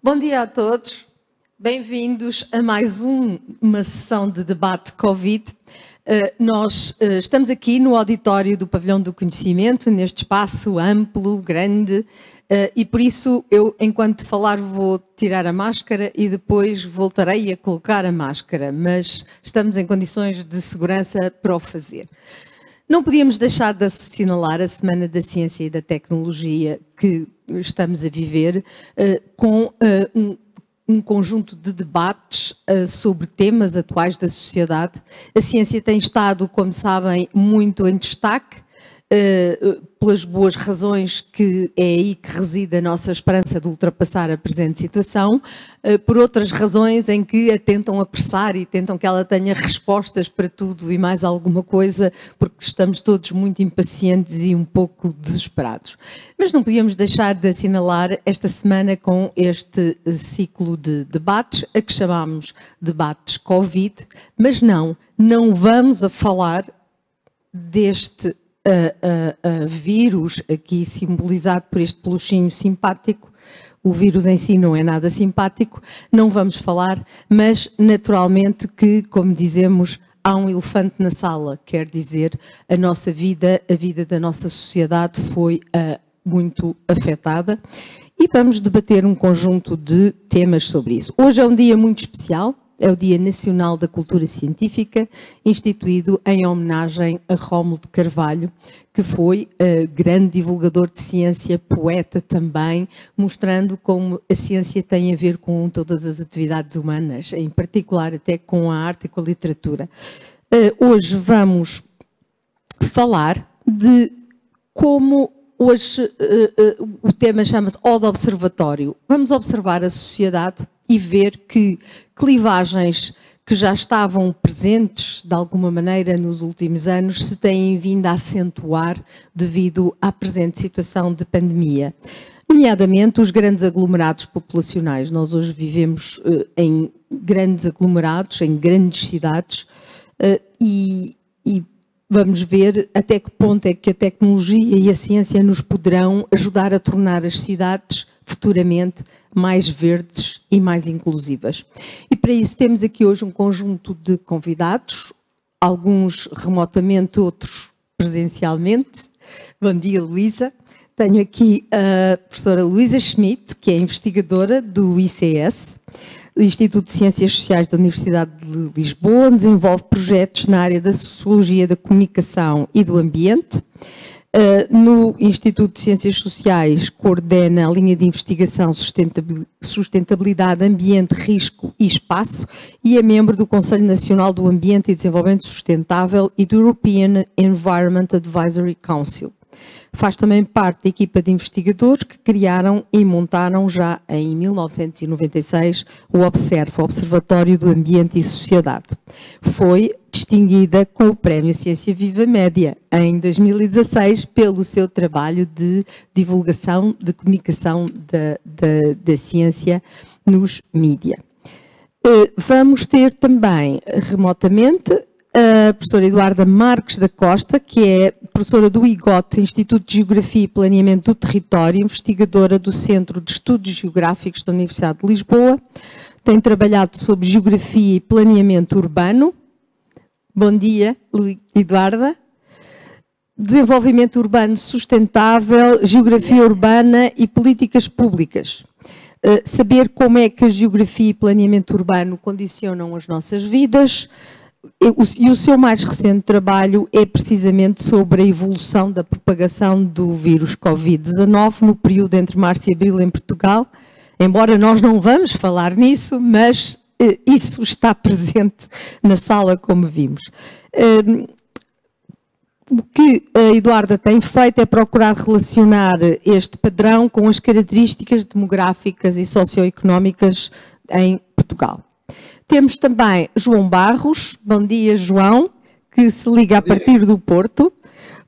Bom dia a todos. Bem-vindos a mais um, uma sessão de debate Covid. Uh, nós uh, estamos aqui no auditório do Pavilhão do Conhecimento, neste espaço amplo, grande, uh, e por isso eu, enquanto falar, vou tirar a máscara e depois voltarei a colocar a máscara, mas estamos em condições de segurança para o fazer. Não podíamos deixar de assinalar a Semana da Ciência e da Tecnologia que estamos a viver uh, com uh, um, conjunto de debates uh, sobre temas atuais da sociedade. A ciência tem estado, como sabem, muito em destaque uh, pelas boas razões que é aí que reside a nossa esperança de ultrapassar a presente situação, uh, por outras razões em que a tentam apressar e tentam que ela tenha respostas para tudo e mais alguma coisa, porque estamos todos muito impacientes e um pouco desesperados. Mas não podíamos deixar de assinalar esta semana com este ciclo de debates, a que chamamos debates Covid, mas não, não vamos a falar deste uh, uh, vírus, aqui simbolizado por este peluchinho simpático, o vírus em si não é nada simpático, não vamos falar, mas naturalmente que, como dizemos, há um elefante na sala, quer dizer, a nossa vida, a vida da nossa sociedade foi uh, muito afetada. E vamos debater um conjunto de temas sobre isso. Hoje é um dia muito especial, é o Dia Nacional da Cultura Científica, instituído em homenagem a Rómulo de Carvalho, que foi uh, grande divulgador de ciência, poeta também, mostrando como a ciência tem a ver com todas as atividades humanas, em particular até com a arte e com a literatura. Uh, hoje vamos falar de como hoje uh, o tema chama-se Ode Observatório. Vamos observar a sociedade e ver que clivagens que já estavam presentes de alguma maneira nos últimos anos se têm vindo a acentuar devido à presente situação de pandemia. Nomeadamente os grandes aglomerados populacionais. Nós hoje vivemos uh, em grandes aglomerados, em grandes cidades, uh, e, e vamos ver até que ponto é que a tecnologia e a ciência nos poderão ajudar a tornar as cidades futuramente mais verdes e mais inclusivas. E para isso temos aqui hoje um conjunto de convidados, alguns remotamente, outros presencialmente. Bom dia, Luísa. Tenho aqui a professora Luísa Schmidt, que é investigadora do ICS, Instituto de Ciências Sociais da Universidade de Lisboa, desenvolve projetos na área da Sociologia da Comunicação e do Ambiente. Uh, no Instituto de Ciências Sociais coordena a linha de investigação Sustentabilidade, Ambiente, Risco e Espaço e é membro do Conselho Nacional do Ambiente e Desenvolvimento Sustentável e do European Environment Advisory Council. Faz também parte da equipa de investigadores que criaram e montaram já em 1996 o OBSERVA, Observatório do Ambiente e Sociedade. Foi distinguida com o Prémio Ciência Viva Média em 2016 pelo seu trabalho de divulgação, de comunicação da, ciência nos mídia. Eh, vamos ter também remotamente a professora Eduarda Marques da Costa, que é professora do IGOT, Instituto de Geografia e Planeamento do Território, investigadora do Centro de Estudos Geográficos da Universidade de Lisboa, tem trabalhado sobre geografia e planeamento urbano. Bom dia, Eduarda. Desenvolvimento urbano sustentável, geografia urbana e políticas públicas. Uh, saber como é que a geografia e planeamento urbano condicionam as nossas vidas, e o seu mais recente trabalho é precisamente sobre a evolução da propagação do vírus Covid-19 no período entre março e abril em Portugal. Embora nós não vamos falar nisso, mas eh, isso está presente na sala, como vimos. Eh, o que a Eduarda tem feito é procurar relacionar este padrão com as características demográficas e socioeconómicas em Portugal. Temos também João Barros. Bom dia, João, que se liga a partir do Porto.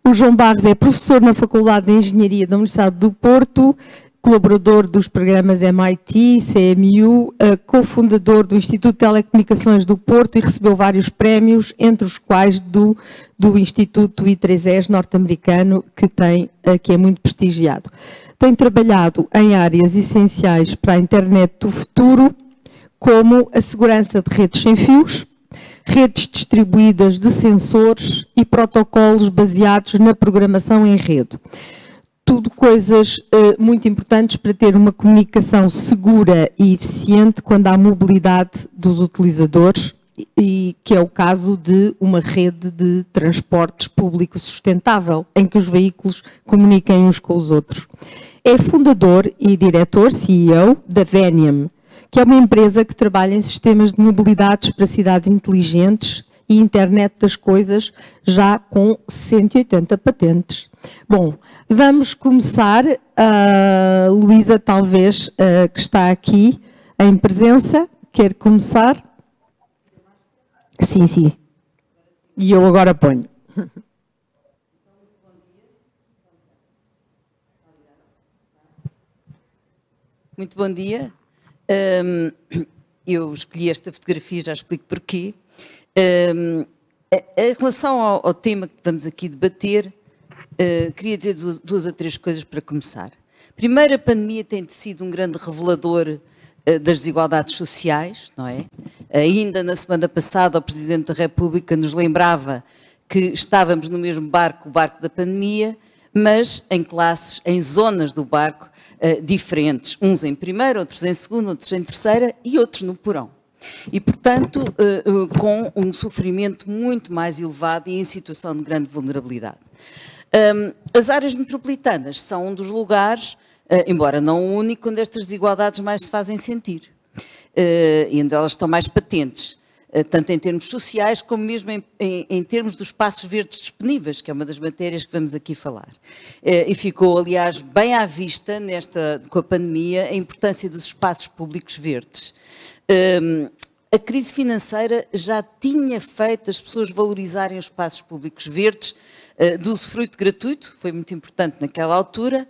O João Barros é professor na Faculdade de Engenharia da Universidade do Porto colaborador dos programas MIT, CMU, cofundador do Instituto de Telecomunicações do Porto e recebeu vários prémios, entre os quais do, do Instituto I3S norte-americano, que, tem, que é muito prestigiado. Tem trabalhado em áreas essenciais para a internet do futuro, como a segurança de redes sem fios, redes distribuídas de sensores e protocolos baseados na programação em rede tudo coisas uh, muito importantes para ter uma comunicação segura e eficiente quando há mobilidade dos utilizadores, e que é o caso de uma rede de transportes público sustentável, em que os veículos comuniquem uns com os outros. É fundador e diretor, CEO, da Venium, que é uma empresa que trabalha em sistemas de mobilidades para cidades inteligentes e internet das coisas, já com 180 patentes. Bom, vamos começar. Uh, Luísa, talvez, que está aqui em presença, quer começar? Sim, sim. E eu agora ponho. Muito bom dia. Um, eu escolhi esta fotografia, já explico porquê. Um, em relação ao, ao, tema que vamos aqui debater, uh, queria dizer duas, duas ou três coisas para começar. Primeiro, a pandemia tem sido um grande revelador uh, das desigualdades sociais, não é? Ainda na semana passada, o Presidente da República nos lembrava que estávamos no mesmo barco, o barco da pandemia, mas em classes, em zonas do barco uh, diferentes. Uns em primeira, outros em segunda, outros em terceira e outros no porão. E, portanto, uh, uh, com um sofrimento muito mais elevado e em situação de grande vulnerabilidade. Um, as áreas metropolitanas são um dos lugares, uh, embora não o único, onde estas desigualdades mais se fazem sentir. e onde elas estão mais patentes, tanto em termos sociais como mesmo em, em, em, termos dos espaços verdes disponíveis, que é uma das matérias que vamos aqui falar. e ficou, aliás, bem à vista, nesta, com a pandemia, a importância dos espaços públicos verdes. Um, a crise financeira já tinha feito as pessoas valorizarem os espaços públicos verdes, uh, do usufruto gratuito, foi muito importante naquela altura,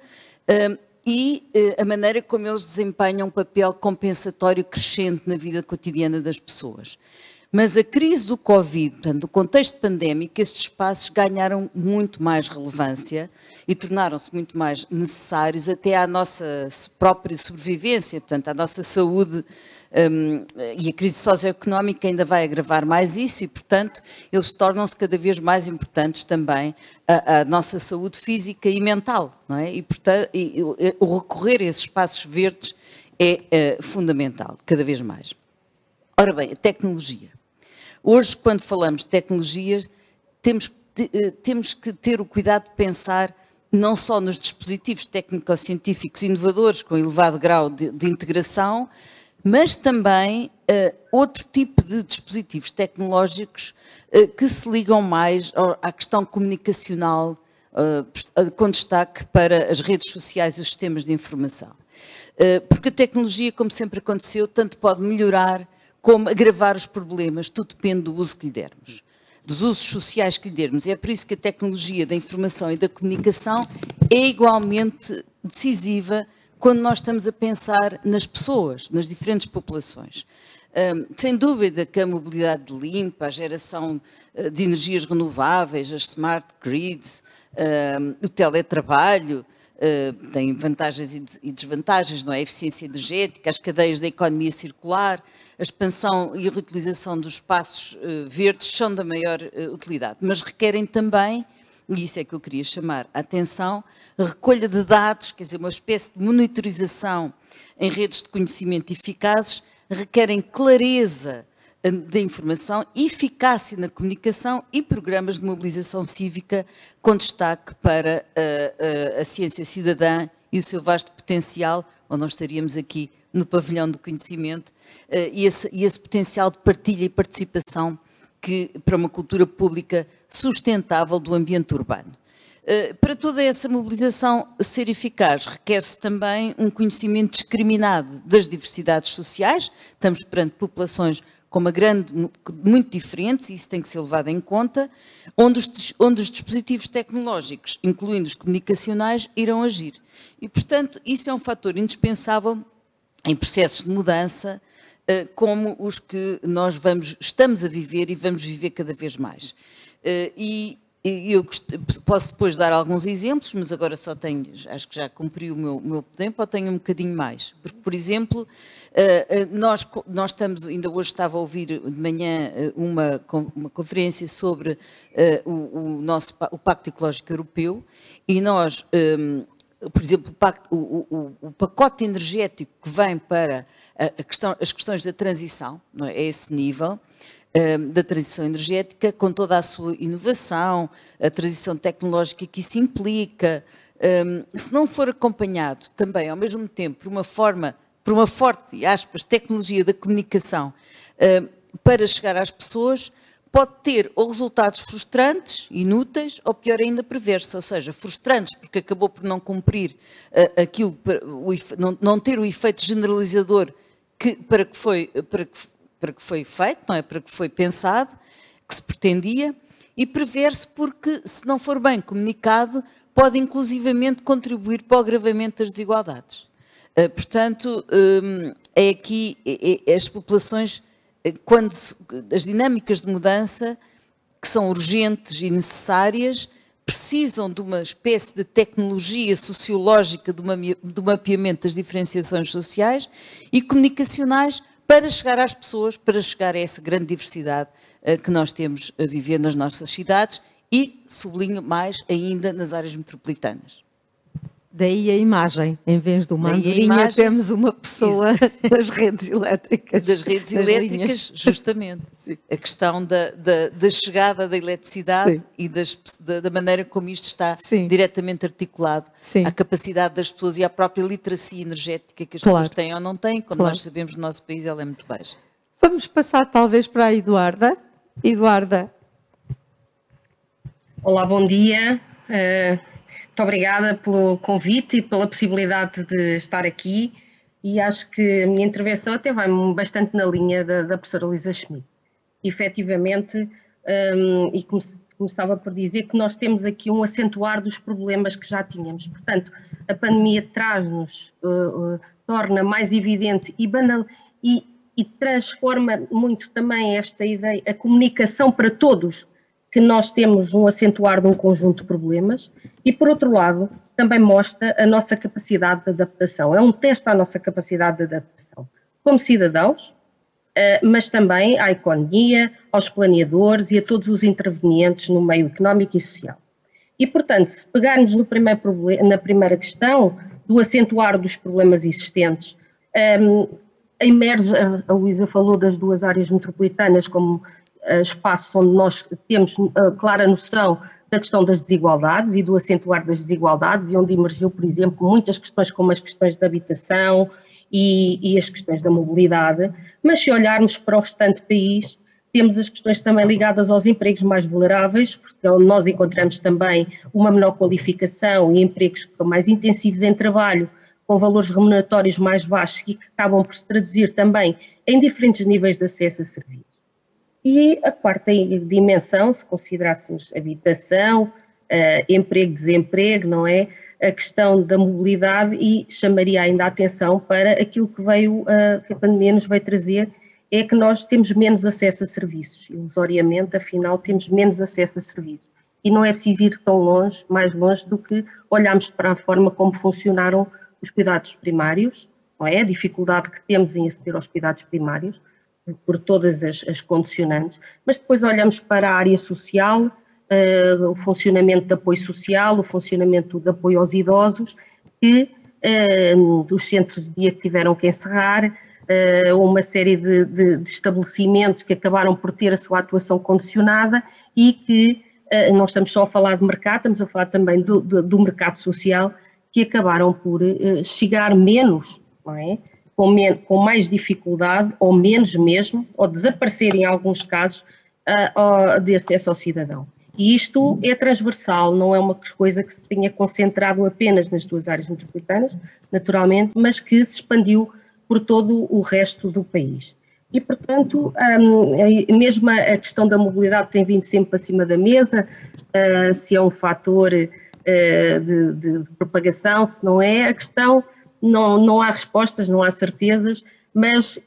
uh, e uh, a maneira como eles desempenham um papel compensatório crescente na vida cotidiana das pessoas. Mas a crise do Covid, portanto, o contexto pandémico, estes espaços ganharam muito mais relevância e tornaram-se muito mais necessários até à nossa própria sobrevivência, portanto, à nossa saúde um, e a crise socioeconómica ainda vai agravar mais isso e, portanto, eles tornam-se cada vez mais importantes também a, nossa saúde física e mental, não é? E, portanto, e, o recorrer a esses espaços verdes é uh, fundamental, cada vez mais. Ora bem, a tecnologia. Hoje, quando falamos de tecnologias, temos, uh, temos que ter o cuidado de pensar não só nos dispositivos técnico-científicos inovadores com elevado grau de, de integração, mas também uh, outro tipo de dispositivos tecnológicos uh, que se ligam mais à questão comunicacional, uh, com destaque para as redes sociais e os sistemas de informação. porque a tecnologia, como sempre aconteceu, tanto pode melhorar como agravar os problemas, tudo depende do uso que lhe dermos, dos usos sociais que lhe dermos. É por isso que a tecnologia da informação e da comunicação é igualmente decisiva quando nós estamos a pensar nas pessoas, nas diferentes populações. Um, sem dúvida que a mobilidade limpa, a geração uh, de energias renováveis, as smart grids, um, o teletrabalho, uh, têm vantagens e desvantagens, não é? A eficiência energética, as cadeias da economia circular, a expansão e a reutilização dos espaços uh, verdes são da maior utilidade, mas requerem também, e isso é que eu queria chamar a atenção, recolha de dados, quer dizer, uma espécie de monitorização em redes de conhecimento eficazes, requerem clareza eh, da informação, eficácia na comunicação e programas de mobilização cívica com destaque para a, eh, a, eh, a ciência cidadã e o seu vasto potencial, onde nós estaríamos aqui no pavilhão do conhecimento, e esse, e esse potencial de partilha e participação que, para uma cultura pública sustentável do ambiente urbano. Eh, para toda essa mobilização ser eficaz, requer-se também um conhecimento discriminado das diversidades sociais. Estamos perante populações com uma grande, muito diferentes, e isso tem que ser levado em conta, onde os, onde os dispositivos tecnológicos, incluindo os comunicacionais, irão agir. E, portanto, isso é um fator indispensável em processos de mudança, eh, como os que nós vamos, estamos a viver e vamos viver cada vez mais. Eh, e eu posso depois dar alguns exemplos, mas agora só tenho, acho que já cumpri o meu, meu tempo, ou tenho um bocadinho mais. Porque, por exemplo, eh, nós, nós estamos, ainda hoje estava a ouvir de manhã uma, uma conferência sobre o, o nosso o Pacto Ecológico Europeu e nós ehm, por exemplo, o, pacto, o, o, pacote energético que vem para questão, as questões da transição, é? a esse nível, da transição energética, com toda a sua inovação, a transição tecnológica que isso implica, um, se não for acompanhado também, ao mesmo tempo, por uma forma, por uma forte, aspas, tecnologia da comunicação um, para chegar às pessoas, pode ter ou resultados frustrantes, inúteis, ou pior ainda, perversos, ou seja, frustrantes porque acabou por não cumprir uh, aquilo, não, ter o efeito generalizador que, para, que foi, para, que, para que foi feito, não é? para que foi pensado, que se pretendia, e perverso porque, se não for bem comunicado, pode inclusivamente contribuir para o agravamento das desigualdades. Uh, portanto, um, é aqui é, é, as populações eh, quando as dinâmicas de mudança, que são urgentes e necessárias, precisam de uma espécie de tecnologia sociológica do mapeamento das diferenciações sociais e comunicacionais para chegar às pessoas, para chegar a essa grande diversidade eh, que nós temos a viver nas nossas cidades e, sublinho mais ainda, nas áreas metropolitanas. Daí a imagem, em vez de uma andorinha, imagem, temos uma pessoa das redes elétricas. Das redes das elétricas, linhas. justamente. Sim. A questão da, da, da, chegada da eletricidade Sim. e das, da, da, maneira como isto está Sim. diretamente articulado à capacidade das pessoas e à própria literacia energética que as claro. pessoas têm ou não têm, quando claro. nós sabemos no nosso país ela é muito baixa. Vamos passar talvez para a Eduarda. Eduarda. Olá, bom dia. Uh muito obrigada pelo convite e pela possibilidade de estar aqui e acho que a minha intervenção até vai bastante na linha da, da professora Lisa Schmidt. Efetivamente, um, e come, começava por dizer que nós temos aqui um acentuar dos problemas que já tínhamos. Portanto, a pandemia traz-nos, uh, uh, torna mais evidente e banal e, e transforma muito também esta ideia, a comunicação para todos, que nós temos um acentuar de um conjunto de problemas e, por outro lado, também mostra a nossa capacidade de adaptação. É um teste à nossa capacidade de adaptação como cidadãos, eh, mas também à economia, aos planeadores e a todos os intervenientes no meio económico e social. E, portanto, se pegarmos primeiro na primeira questão do acentuar dos problemas existentes, um, ehm, emerge, a Luísa falou das duas áreas metropolitanas como espaços onde nós temos uh, clara noção da questão das desigualdades e do acentuar das desigualdades, e onde emergiu, por exemplo, muitas questões como as questões da habitação e, e as questões da mobilidade, mas se olharmos para o restante país, temos as questões também ligadas aos empregos mais vulneráveis, porque nós encontramos também uma menor qualificação e empregos que são mais intensivos em trabalho, com valores remuneratórios mais baixos e que acabam por se traduzir também em diferentes níveis de acesso a serviços. E a quarta dimensão, se considerássemos habitação, uh, emprego, desemprego, não é? A questão da mobilidade e chamaria ainda a atenção para aquilo que veio, uh, que a pandemia nos veio trazer, é que nós temos menos acesso a serviços. Ilusoriamente, afinal, temos menos acesso a serviços. E não é preciso ir tão longe, mais longe do que olharmos para a forma como funcionaram os cuidados primários, não é? A dificuldade que temos em aceder aos cuidados primários, por todas as, as condicionantes, mas depois olhamos para a área social, uh, o funcionamento de apoio social, o funcionamento de apoio aos idosos, que uh, os centros de dia que tiveram que encerrar, uh, uma série de, de, de, estabelecimentos que acabaram por ter a sua atuação condicionada e que não estamos só a falar de mercado, estamos a falar também do, do, do mercado social, que acabaram por chegar menos, não é? Com, com mais dificuldade, ou menos mesmo, ou desaparecer em alguns casos, uh, uh, de acesso ao cidadão. E isto é transversal, não é uma coisa que se tenha concentrado apenas nas duas áreas metropolitanas, naturalmente, mas que se expandiu por todo o resto do país. E, portanto, um, mesmo a questão da mobilidade tem vindo sempre para cima da mesa, uh, se é um fator uh, de, de, propagação, se não é. A questão, não, não há respostas, não há certezas, mas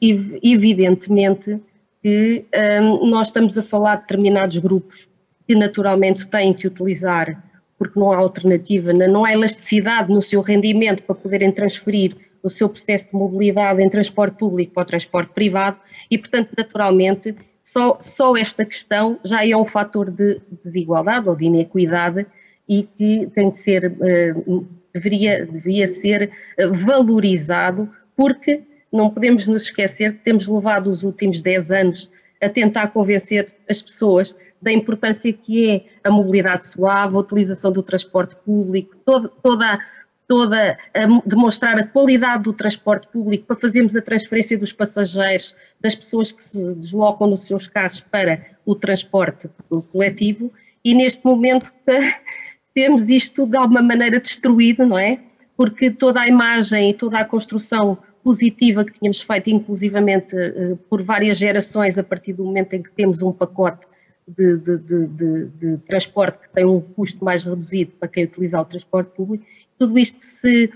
evidentemente que um, nós estamos a falar de determinados grupos que naturalmente têm que utilizar, porque não há alternativa, não há elasticidade no seu rendimento para poderem transferir o seu processo de mobilidade em transporte público para o transporte privado e, portanto, naturalmente, só, só esta questão já é um fator de desigualdade ou de inequidade e que tem de ser, uh, deveria, deveria ser eh, valorizado, porque não podemos nos esquecer que temos levado os últimos 10 anos a tentar convencer as pessoas da importância que é a mobilidade suave, a utilização do transporte público, todo, toda toda a demonstrar a qualidade do transporte público para fazermos a transferência dos passageiros, das pessoas que se deslocam nos seus carros para o transporte coletivo. E neste momento temos isto de alguma maneira destruído, não é? Porque toda a imagem e toda a construção positiva que tínhamos feito, inclusivamente eh, por várias gerações, a partir do momento em que temos um pacote de, de, de, de transporte que tem um custo mais reduzido para quem utiliza o transporte público, tudo isto se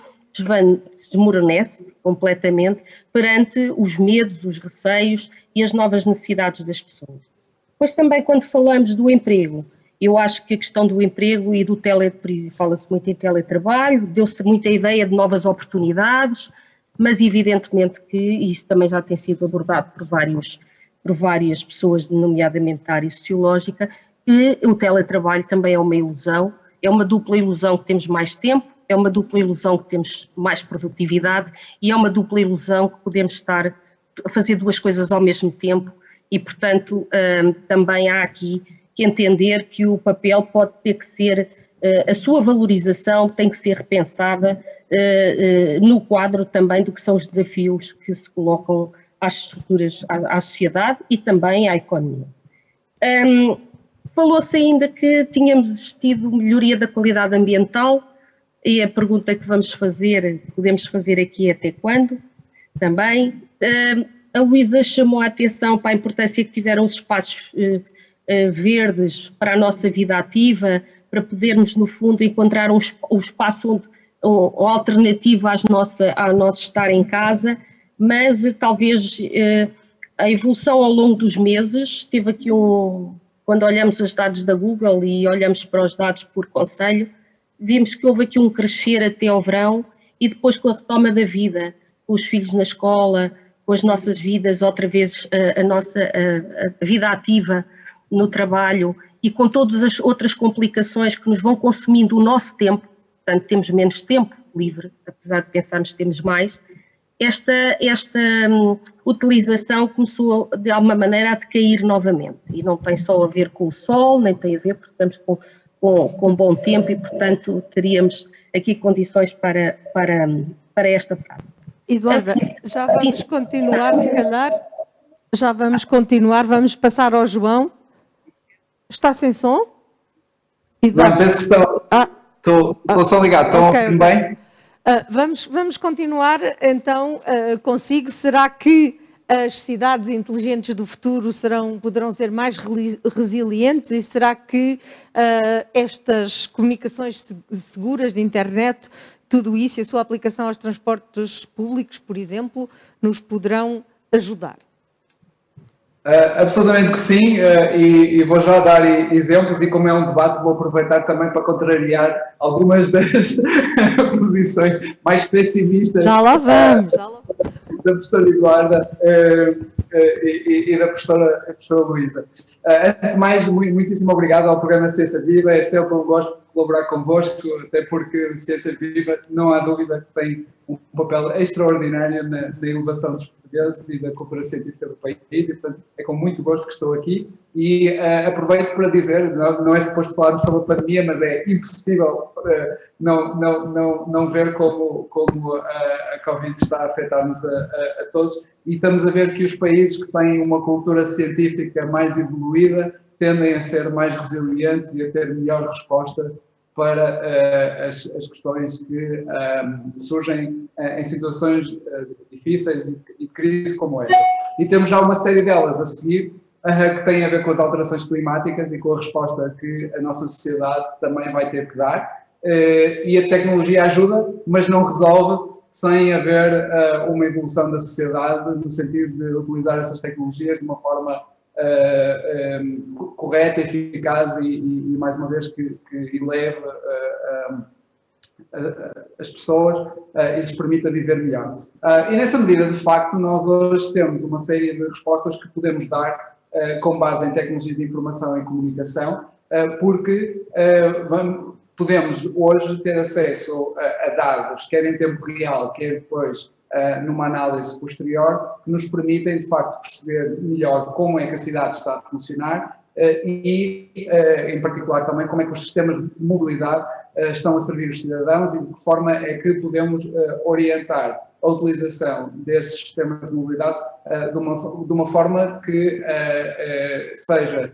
desmoronece completamente perante os medos, os receios e as novas necessidades das pessoas. Pois também quando falamos do emprego, eu acho que a questão do emprego e do teletrabalho, fala-se muito em teletrabalho, deu-se muita ideia de novas oportunidades, mas evidentemente que isso também já tem sido abordado por, vários, por várias pessoas, nomeadamente da área sociológica, que o teletrabalho também é uma ilusão, é uma dupla ilusão que temos mais tempo, é uma dupla ilusão que temos mais produtividade e é uma dupla ilusão que podemos estar a fazer duas coisas ao mesmo tempo e, portanto, hum, também há aqui que entender que o papel pode ter que ser, hum, a sua valorização tem que ser repensada hum, no quadro também do que são os desafios que se colocam às estruturas, à, sociedade e também à economia. Falou-se ainda que tínhamos tido melhoria da qualidade ambiental, e a pergunta que vamos fazer, podemos fazer aqui até quando, também. A Luísa chamou a atenção para a importância que tiveram os espaços eh, eh, verdes para a nossa vida ativa, para podermos, no fundo, encontrar um, um espaço onde, um, alternativo às nossa, ao nosso estar em casa, mas talvez eh, a evolução ao longo dos meses, teve aqui um, quando olhamos os dados da Google e olhamos para os dados por conselho, vimos que houve aqui um crescer até ao verão e depois com a retoma da vida, com os filhos na escola, com as nossas vidas, outra vez a, a nossa a, a vida ativa no trabalho e com todas as outras complicações que nos vão consumindo o nosso tempo, portanto temos menos tempo livre, apesar de pensarmos que temos mais, esta, esta um, utilização começou de alguma maneira a decair novamente e não tem só a ver com o sol, nem tem a ver porque estamos com com, com bom tempo e, portanto, teríamos aqui condições para, para, para esta prática. Eduarda, assim, já vamos sim. continuar, se calhar. Já vamos continuar, vamos passar ao João. Está sem som? Não, penso que estou. Ah. Estou, estou só ligado, estão okay, okay. bem? Uh, vamos, vamos continuar então uh, consigo. Será que as cidades inteligentes do futuro serão, poderão ser mais resilientes e será que uh, estas comunicações seguras de internet, tudo isso e a sua aplicação aos transportes públicos, por exemplo, nos poderão ajudar? Uh, absolutamente que sim, uh, e, e, vou já dar exemplos, e como é um debate, vou aproveitar também para contrariar algumas das posições mais pessimistas. Já lá vamos, já lá vamos da professora Eduarda uh, e, e, da professora, professora Luísa. Uh, antes de mais, muito, muitíssimo obrigado ao programa Ciência Viva, é sempre um gosto colaborar convosco, até porque Ciência Viva, não há dúvida que tem um papel extraordinário na, na elevação dos portugueses e da cultura científica do país, e portanto é com muito gosto que estou aqui. E uh, aproveito para dizer, não, não é suposto falarmos sobre a pandemia, mas é impossível uh, não, não, não, não ver como, como a, a Covid está a afetar-nos a, a, a todos. E estamos a ver que os países que têm uma cultura científica mais evoluída tendem a ser mais resilientes e a ter melhor resposta para uh, as, as, questões que um, surgem uh, em situações uh, difíceis e, e de crise como esta. E temos já uma série delas a seguir que têm a ver com as alterações climáticas e com a resposta que a nossa sociedade também vai ter que dar. e a tecnologia ajuda, mas não resolve sem haver uma evolução da sociedade no sentido de utilizar essas tecnologias de uma forma uh, um, correta, eficaz e, e, e, mais uma vez que, que uh, as pessoas e lhes permita viver melhor. e nessa medida, de facto, nós hoje temos uma série de respostas que podemos dar com base em tecnologias de informação e comunicação, porque vamos, podemos hoje ter acesso a, a dados, quer em tempo real, quer depois numa análise posterior, que nos permitem, de facto, perceber melhor como é que a cidade está a funcionar uh, e, uh, em particular, também como é que os sistemas de mobilidade estão a servir os cidadãos e de que forma é que podemos orientar a utilização desses sistemas de mobilidade de, uma, de uma forma que seja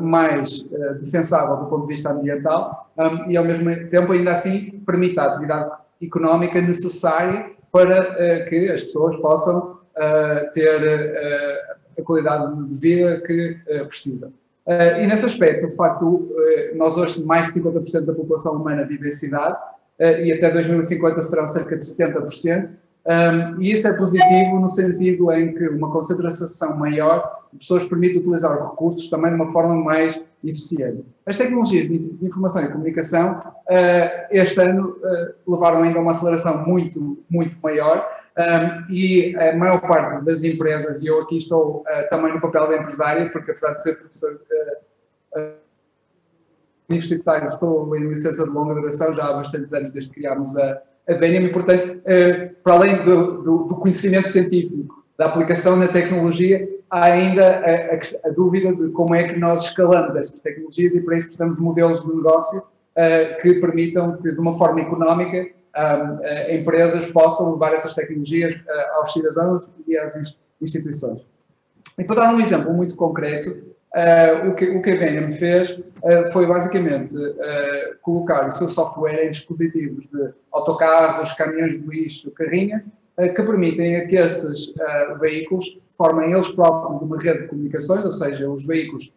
mais defensável do ponto de vista ambiental um, e, ao mesmo tempo, ainda assim, permita a atividade económica necessária para uh, que as pessoas possam uh, ter uh, a qualidade de vida que precisam. e nesse aspecto, de facto, nós hoje mais de 50% da população humana vive em cidade e até 2050 serão cerca de 70%. Um, e isso é positivo no sentido em que uma concentração maior de pessoas permite utilizar os recursos também de uma forma mais eficiente. As tecnologias de informação e comunicação uh, este ano uh, levaram ainda a uma aceleração muito, muito maior um, e a maior parte das empresas, e eu aqui estou uh, também no papel da empresária, porque apesar de ser professor universitário, estou em licença de longa duração já há bastantes anos desde que criámos a a Venom e, portanto, eh, para além do, do, do, conhecimento científico, da aplicação na tecnologia, há ainda a, a, a, dúvida de como é que nós escalamos essas tecnologias e para isso precisamos de modelos de negócio uh, que permitam que, de uma forma económica, uh, empresas possam levar essas tecnologias aos cidadãos e às instituições. E para dar um exemplo muito concreto, Uh, o, que, o que a Venom fez uh, foi basicamente uh, colocar o seu software em dispositivos de autocarros, caminhões de lixo, carrinhas, que permitem que esses veículos formem eles próprios uma rede de comunicações, ou seja, os veículos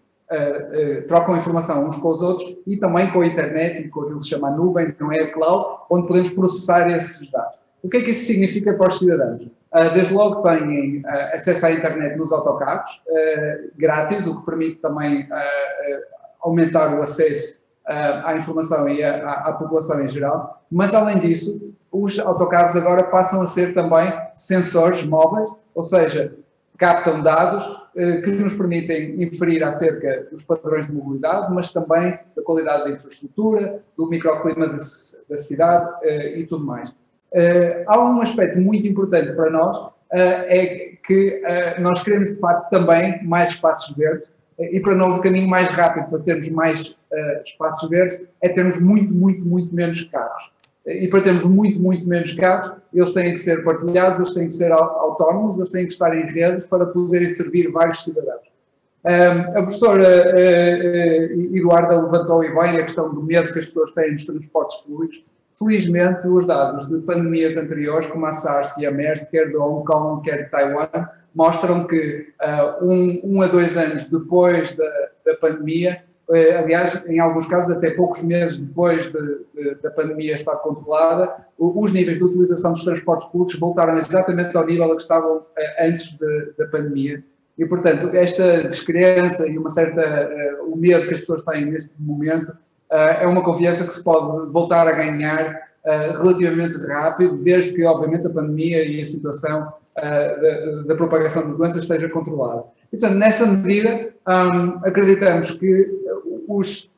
trocam informação uns com os outros e também com a internet e com aquilo que se chama nuvem, não é a cloud, onde podemos processar esses dados. O que é que isso significa para os cidadãos? Ah, desde logo têm ah, acesso à internet nos autocarros, ah, grátis, o que permite também aumentar o acesso à informação e à, à, população em geral, mas além disso, os autocarros agora passam a ser também sensores móveis, ou seja, captam dados que nos permitem inferir acerca dos padrões de mobilidade, mas também da qualidade da infraestrutura, do microclima da cidade e tudo mais. Uh, há um aspecto muito importante para nós, uh, é que uh, nós queremos de facto também mais espaços verdes e para nós o caminho mais rápido para termos mais espaços verdes é termos muito, muito, muito menos carros. E para termos muito, muito menos carros, eles têm que ser partilhados, eles têm que ser autónomos, eles têm que estar em rede para poderem servir vários cidadãos. a professora Eduarda levantou e bem a questão do medo que as pessoas têm nos transportes públicos. Felizmente, os dados de pandemias anteriores, como a SARS e a MERS, quer de Hong Kong, quer de Taiwan, mostram que uh, um, um, a dois anos depois da, da pandemia, uh, aliás, em alguns casos até poucos meses depois de, de, da pandemia estar controlada, os níveis de utilização dos transportes públicos voltaram exatamente ao nível a que estavam uh, antes de, da pandemia. E, portanto, esta descrença e uma certa, o medo que as pessoas têm neste momento é uma confiança que se pode voltar a ganhar uh, relativamente rápido, desde que, obviamente, a pandemia e a situação uh, da, da, propagação da doença esteja controlada. Portanto, nessa medida, um, acreditamos que os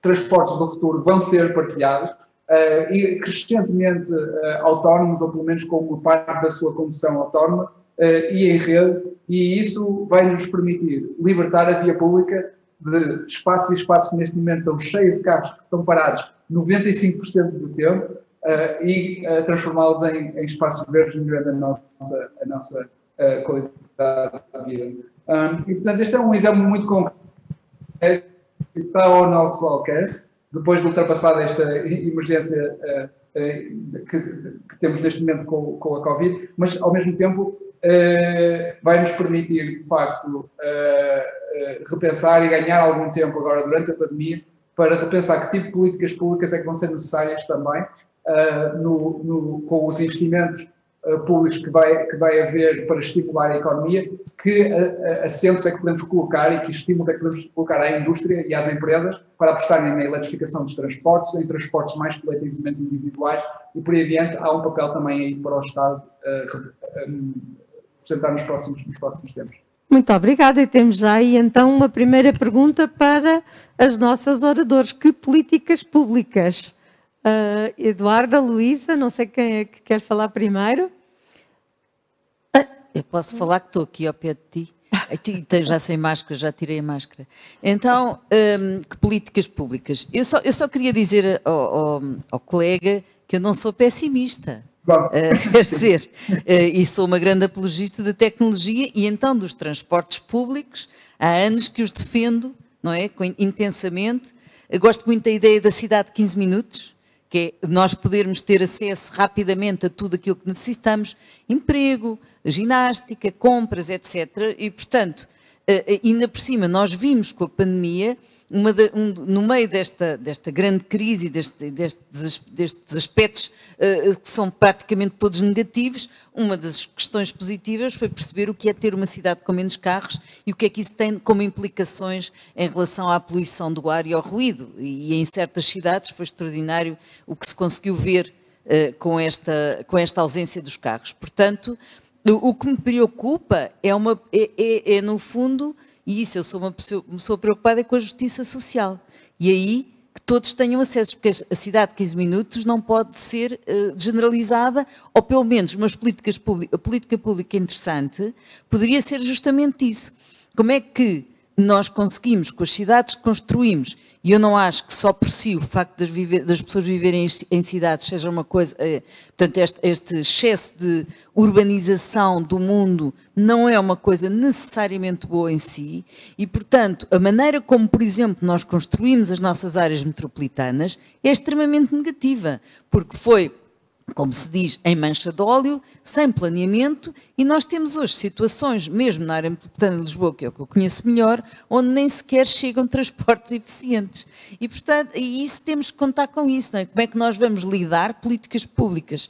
transportes do futuro vão ser partilhados uh, e crescentemente uh, autónomos, ou pelo menos com parte da sua condução autónoma uh, e em rede, e isso vai nos permitir libertar a via pública de espaços e espaços que neste momento estão cheios de carros que estão parados 95% do tempo uh, e uh, transformá-los em, em, espaços verdes, melhorando a nossa, a nossa uh, qualidade de vida. Um, e, portanto, este é um exemplo muito concreto está ao nosso alcance depois de ultrapassar esta emergência que, que, temos neste momento com, com, a Covid, mas ao mesmo tempo vai nos permitir, de facto, repensar e ganhar algum tempo agora durante a pandemia para repensar que tipo de políticas públicas é que vão ser necessárias também no, no, com os investimentos eh, públicos que vai, que vai haver para estimular a economia, que assentos é que podemos colocar e que estímulos é que podemos colocar à indústria e às empresas para apostarem na eletrificação dos transportes, em transportes mais coletivos e menos individuais, e por aí adiante há um papel também aí para o Estado uh, apresentar nos próximos, nos próximos tempos. Muito obrigada. E temos já aí então uma primeira pergunta para as nossas oradores. Que políticas públicas? Uh, Eduarda, Luísa, não sei quem é que quer falar primeiro. Eu posso falar que estou aqui ao pé de ti. Já sem máscara, já tirei a máscara. Então, um, que políticas públicas? Eu só, eu só queria dizer ao, ao, ao colega que eu não sou pessimista. Uh, quer dizer, uh, e sou uma grande apologista da tecnologia e então dos transportes públicos. Há anos que os defendo, não é? Intensamente. Eu gosto muito da ideia da cidade de 15 minutos que é nós podermos ter acesso rapidamente a tudo aquilo que necessitamos, emprego, ginástica, compras, etc. E, portanto, eh, eh, ainda por cima, nós vimos com a pandemia de, um, no meio desta, desta grande crise, deste, destes, destes aspectos uh, que são praticamente todos negativos, uma das questões positivas foi perceber o que é ter uma cidade com menos carros e o que é que isso tem como implicações em relação à poluição do ar e ao ruído. E em certas cidades foi extraordinário o que se conseguiu ver uh, com, esta, com esta ausência dos carros. Portanto, o, que me preocupa é, uma, é, é, é no fundo e isso eu sou uma pessoa, preocupada com a justiça social. E aí que todos tenham acesso, porque a cidade de 15 minutos não pode ser uh, generalizada, ou pelo menos umas políticas a política pública interessante poderia ser justamente isso. Como é que nós conseguimos, com as cidades que construímos, e eu não acho que só por si o facto das, viver, das pessoas viverem em, cidades seja uma coisa. Eh, portanto, este, este, excesso de urbanização do mundo não é uma coisa necessariamente boa em si, e, portanto, a maneira como, por exemplo, nós construímos as nossas áreas metropolitanas é extremamente negativa, porque foi como se diz, em mancha de óleo, sem planeamento, e nós temos hoje situações, mesmo na área metropolitana de Lisboa, que é o que eu conheço melhor, onde nem sequer chegam transportes eficientes. E, portanto, e isso temos que contar com isso, não é? Como é que nós vamos lidar? Políticas públicas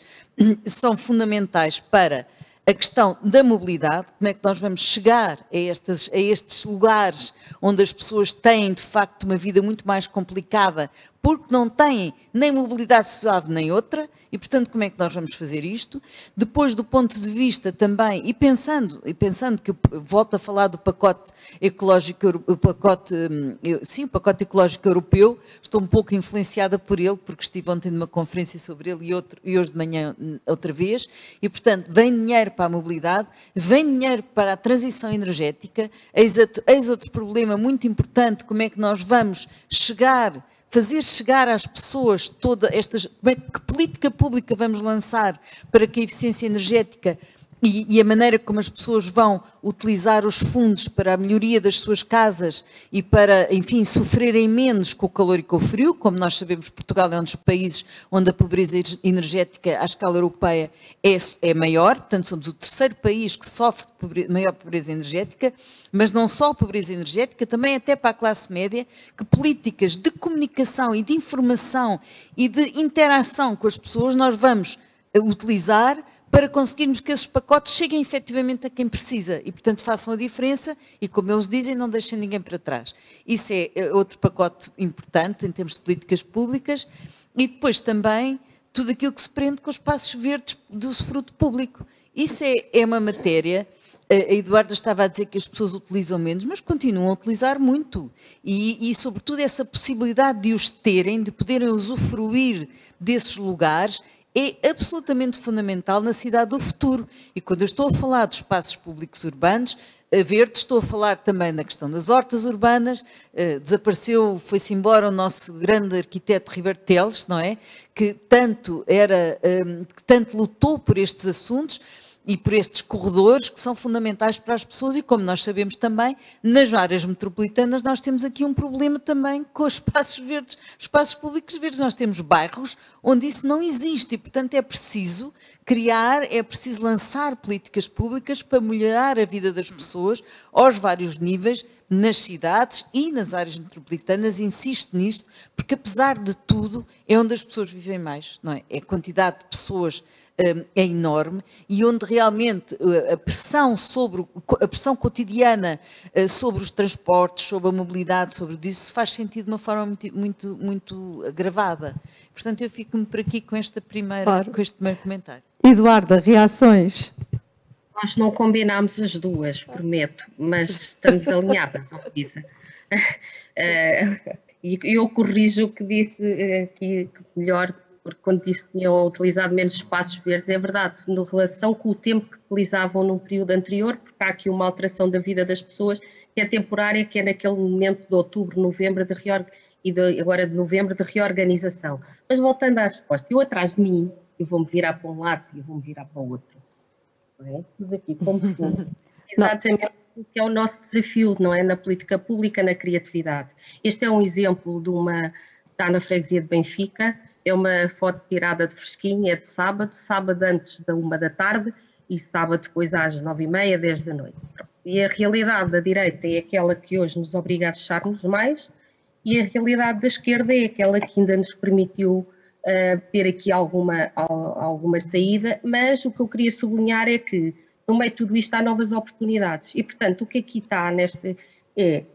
são fundamentais para a questão da mobilidade, como é que nós vamos chegar a, estas, a estes lugares onde as pessoas têm, de facto, uma vida muito mais complicada, porque não têm nem mobilidade social nem outra, e portanto como é que nós vamos fazer isto? Depois do ponto de vista também, e pensando, e pensando que volto a falar do pacote ecológico, o pacote, hum, sim, o pacote ecológico europeu, estou um pouco influenciada por ele, porque estive ontem numa conferência sobre ele e, outro, e hoje de manhã hum, outra vez, e portanto vem dinheiro para a mobilidade, vem dinheiro para a transição energética, eis outro problema muito importante, como é que nós vamos chegar fazer chegar às pessoas toda estas. Que política pública vamos lançar para que a eficiência energética e, e, a maneira como as pessoas vão utilizar os fundos para a melhoria das suas casas e para, enfim, sofrerem menos com o calor e com o frio. Como nós sabemos, Portugal é um dos países onde a pobreza energética à escala europeia é, é maior, portanto, somos o terceiro país que sofre de pobreza, maior pobreza energética, mas não só pobreza energética, também até para a classe média, que políticas de comunicação e de informação e de interação com as pessoas nós vamos utilizar para conseguirmos que esses pacotes cheguem efetivamente a quem precisa e, portanto, façam a diferença e, como eles dizem, não deixem ninguém para trás. Isso é, é outro pacote importante em termos de políticas públicas e depois também tudo aquilo que se prende com os espaços verdes do fruto público. Isso é, é uma matéria a Eduarda estava a dizer que as pessoas utilizam menos, mas continuam a utilizar muito. E, e, sobretudo, essa possibilidade de os terem, de poderem usufruir desses lugares, é absolutamente fundamental na cidade do futuro. E quando eu estou a falar dos espaços públicos urbanos, a verde, estou a falar também da questão das hortas urbanas, uh, desapareceu, foi-se embora o nosso grande arquiteto Ribeiro Teles, não é? Que tanto era, um, que tanto lutou por estes assuntos, e por estes corredores que são fundamentais para as pessoas e como nós sabemos também, nas áreas metropolitanas nós temos aqui um problema também com os espaços verdes, espaços públicos verdes. Nós temos bairros onde isso não existe e, portanto, é preciso criar, é preciso lançar políticas públicas para melhorar a vida das pessoas aos vários níveis, nas cidades e nas áreas metropolitanas, insisto nisto, porque apesar de tudo é onde as pessoas vivem mais, não é? É a quantidade de pessoas é enorme e onde realmente eh, a pressão sobre a pressão cotidiana eh, sobre os transportes, sobre a mobilidade, sobre isso faz sentido de uma forma muito muito, muito agravada. Portanto, eu fico-me por aqui com esta primeira claro. com este primeiro comentário. Eduarda, reações? Nós não combinámos as duas, prometo, mas estamos alinhadas, Luísa. Uh, e eu corrijo o que disse aqui melhor porque quando disse que tinham utilizado menos espaços verdes, é verdade, em relação com o tempo que utilizavam num período anterior, porque há aqui uma alteração da vida das pessoas que é temporária, que é naquele momento de outubro, novembro de reorg... e de, agora de novembro de reorganização. Mas voltando à resposta, eu atrás de mim, eu vou-me virar para um lado e vou-me virar para o outro. Não é? Mas aqui, como exatamente o que é o nosso desafio, não é? Na política pública, na criatividade. Este é um exemplo de uma, está na freguesia de Benfica, é uma foto tirada de fresquinha, é de sábado, sábado antes da uma da tarde e sábado depois às nove e meia, dez da noite. E a realidade da direita é aquela que hoje nos obriga a fecharmos mais e a realidade da esquerda é aquela que ainda nos permitiu uh, ter aqui alguma, alguma saída, mas o que eu queria sublinhar é que no meio de tudo isto há novas oportunidades e, portanto, o que aqui está neste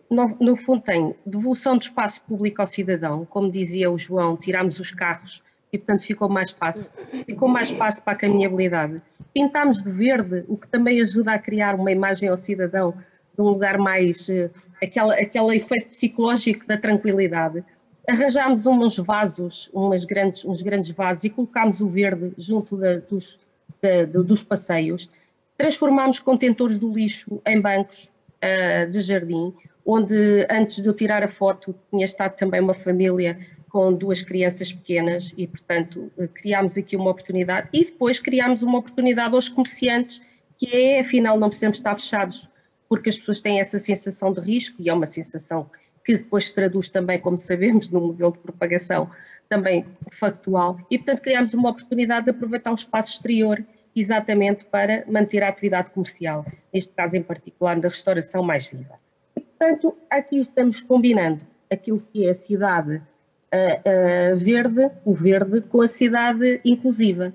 no, no fundo, tem devolução do espaço público ao cidadão, como dizia o João, tiramos os carros e, portanto, ficou mais espaço, ficou mais espaço para a caminhabilidade. Pintámos de verde, o que também ajuda a criar uma imagem ao cidadão de um lugar mais, uh, aquela, aquele efeito psicológico da tranquilidade. Arranjámos uns vasos, umas grandes, uns grandes vasos e colocámos o verde junto da, dos, da, dos passeios. Transformámos contentores do lixo em bancos, uh, de jardim, onde antes de eu tirar a foto tinha estado também uma família com duas crianças pequenas e, portanto, eh, criámos aqui uma oportunidade. E depois criámos uma oportunidade aos comerciantes, que é, afinal, não precisamos estar fechados, porque as pessoas têm essa sensação de risco e é uma sensação que depois se traduz também, como sabemos, no modelo de propagação também factual. E, portanto, criámos uma oportunidade de aproveitar um espaço exterior exatamente para manter a atividade comercial, neste caso em particular da restauração mais viva. Portanto, aqui estamos combinando aquilo que é a cidade uh, uh, verde, o verde, com a cidade inclusiva.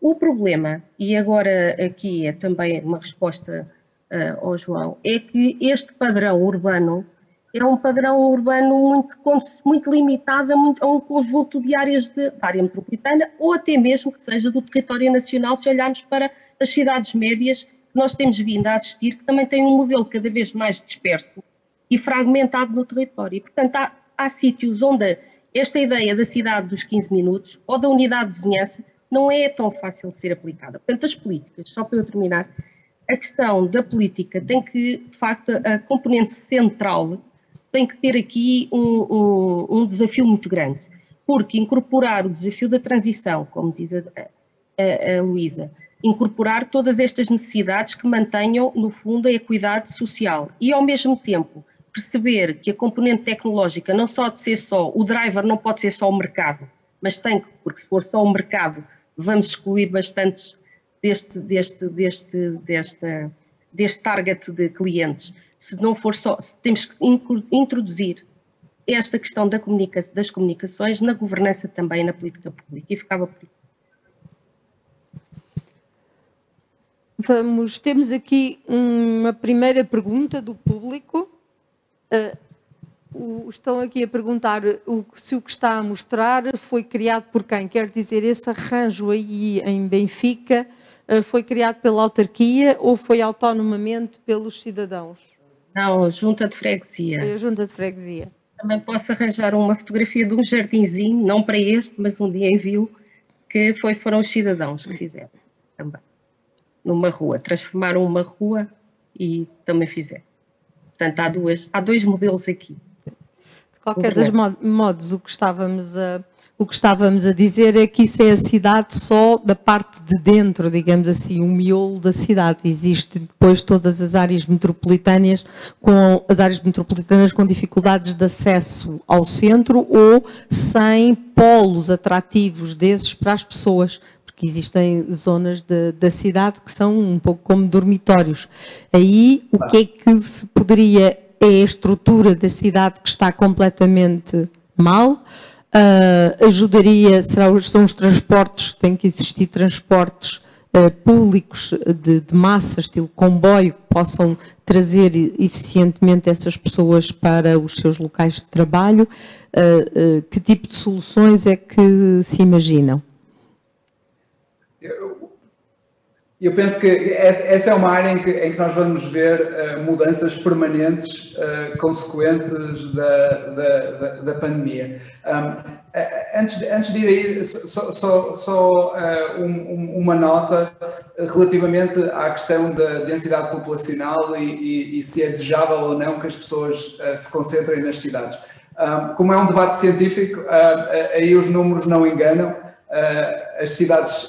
O problema, e agora aqui é também uma resposta uh, ao João, é que este padrão urbano é um padrão urbano muito, muito limitado a, muito, a um conjunto de áreas de, de, área metropolitana ou até mesmo que seja do território nacional, se olharmos para as cidades médias que nós temos vindo a assistir, que também têm um modelo cada vez mais disperso e fragmentado no território. E, portanto, há, há sítios onde esta ideia da cidade dos 15 minutos ou da unidade de vizinhança não é tão fácil de ser aplicada. Portanto, as políticas, só para eu terminar, a questão da política tem que, de facto, a componente central tem que ter aqui um, um, um, desafio muito grande, porque incorporar o desafio da transição, como diz a, a, a Luísa, incorporar todas estas necessidades que mantenham, no fundo, a equidade social e, ao mesmo tempo, perceber que a componente tecnológica não só de ser só, o driver não pode ser só o mercado, mas tem que, porque se for só o mercado, vamos excluir bastantes deste, deste, deste, deste, deste target de clientes se não for só, temos que introduzir esta questão da comunica das comunicações na governança também na política pública e ficava por aí. Vamos, temos aqui uma primeira pergunta do público. Uh, o, estão aqui a perguntar o, se o que está a mostrar foi criado por quem? Quer dizer, esse arranjo aí em Benfica uh, foi criado pela autarquia ou foi autonomamente pelos cidadãos? Não, junta de freguesia. Junta de freguesia. Também posso arranjar uma fotografia de um jardinzinho, não para este, mas um dia envio, que foi, foram os cidadãos que fizeram também. Numa rua. Transformaram uma rua e também fizeram. Portanto, há, duas, há dois modelos aqui. De qualquer dos modos, o que estávamos a, O que estávamos a dizer é que isso é a cidade só da parte de dentro, digamos assim, o miolo da cidade. Existe depois todas as áreas metropolitanas com as áreas metropolitanas com dificuldades de acesso ao centro ou sem polos atrativos desses para as pessoas, porque existem zonas de, da cidade que são um pouco como dormitórios. Aí o que é que se poderia é a estrutura da cidade que está completamente mal. Uh, ajudaria, será, são os transportes, tem que existir transportes uh, públicos de, de, massa, estilo comboio, que possam trazer eficientemente essas pessoas para os seus locais de trabalho. Uh, que tipo de soluções é que se imaginam? Eu penso que essa é uma área em que, em que nós vamos ver uh, mudanças permanentes uh, consequentes da, da, da, da pandemia. Um, antes, de, antes de ir aí, só, só, só uh, um, uma nota relativamente à questão da densidade populacional e, e, e se é desejável ou não que as pessoas se concentrem nas cidades. Um, como é um debate científico, aí os números não enganam. as cidades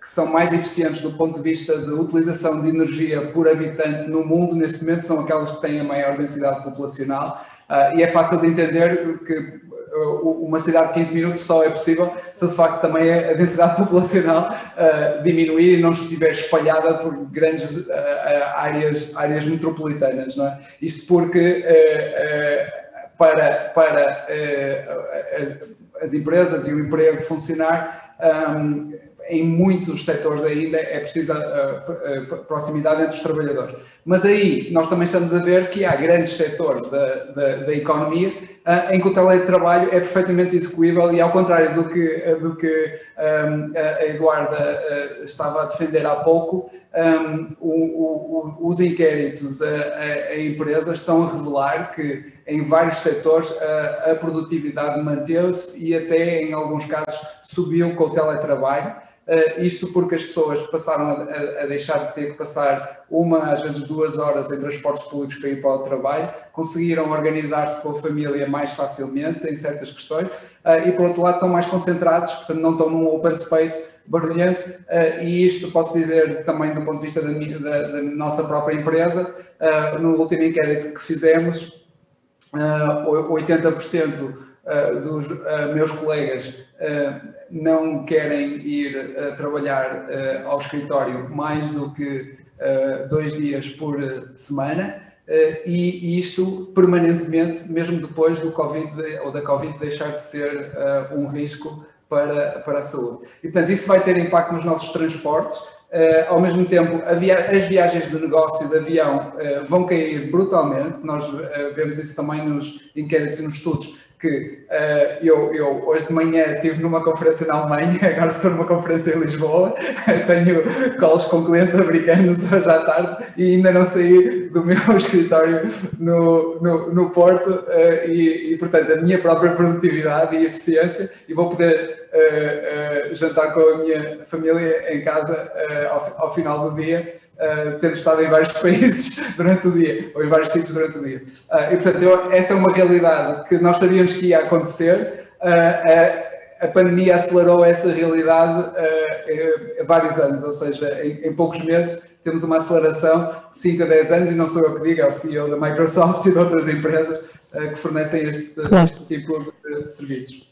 que são mais eficientes do ponto de vista de utilização de energia por habitante no mundo, neste momento, são aquelas que têm a maior densidade populacional. Uh, e é fácil de entender que uh, uma cidade de 15 minutos só é possível se de facto também a densidade populacional uh, diminuir e não estiver espalhada por grandes uh, áreas, áreas metropolitanas. Não é? Isto porque para, para as empresas e o emprego funcionar, um, em muitos setores ainda é precisa a, proximidade entre os trabalhadores. Mas aí nós também estamos a ver que há grandes setores da, da, da economia uh, em que o teletrabalho é perfeitamente execuível e ao contrário do que, do que um, a Eduarda uh, estava a defender há pouco, um, o, o, os inquéritos a, a, a, empresas estão a revelar que em vários setores a, produtividade manteve-se e até em alguns casos subiu com o teletrabalho. Uh, isto porque as pessoas passaram a, a, deixar de ter que passar uma, às vezes duas horas em transportes públicos para ir para o trabalho, conseguiram organizar-se com a família mais facilmente em certas questões. Uh, e, por outro lado, estão mais concentrados, portanto, não estão num open space barulhento uh, e isto posso dizer também do ponto de vista da, da, da nossa própria empresa, no último inquérito que fizemos, 80% uh, dos uh, meus colegas uh, não querem ir trabalhar ao escritório mais do que dois dias por semana. e isto permanentemente, mesmo depois do Covid ou da Covid deixar de ser um risco para, para a saúde. E, portanto, isso vai ter impacto nos nossos transportes, Uh, ao mesmo tempo, via as viagens de negócio de avião uh, vão cair brutalmente, nós uh, vemos isso também nos inquéritos e nos estudos, que uh, eu, eu, hoje de manhã estive numa conferência na Alemanha, agora estou numa conferência em Lisboa, tenho calls com clientes americanos hoje à tarde e ainda não saí do meu escritório no, no, no Porto uh, e, e, portanto, a minha própria produtividade e eficiência e vou poder uh, jantar com a minha família em casa ao, ao final do dia uh, tendo estado em vários países durante o dia, ou em vários sítios durante o dia. Uh, e, portanto, eu, essa é uma realidade que nós sabíamos que ia acontecer. Uh, a pandemia acelerou essa realidade há vários anos, ou seja, em, em, poucos meses temos uma aceleração de 5 a 10 anos, e não sou eu que digo, é o CEO da Microsoft e de outras empresas que fornecem este, este tipo de, de serviços.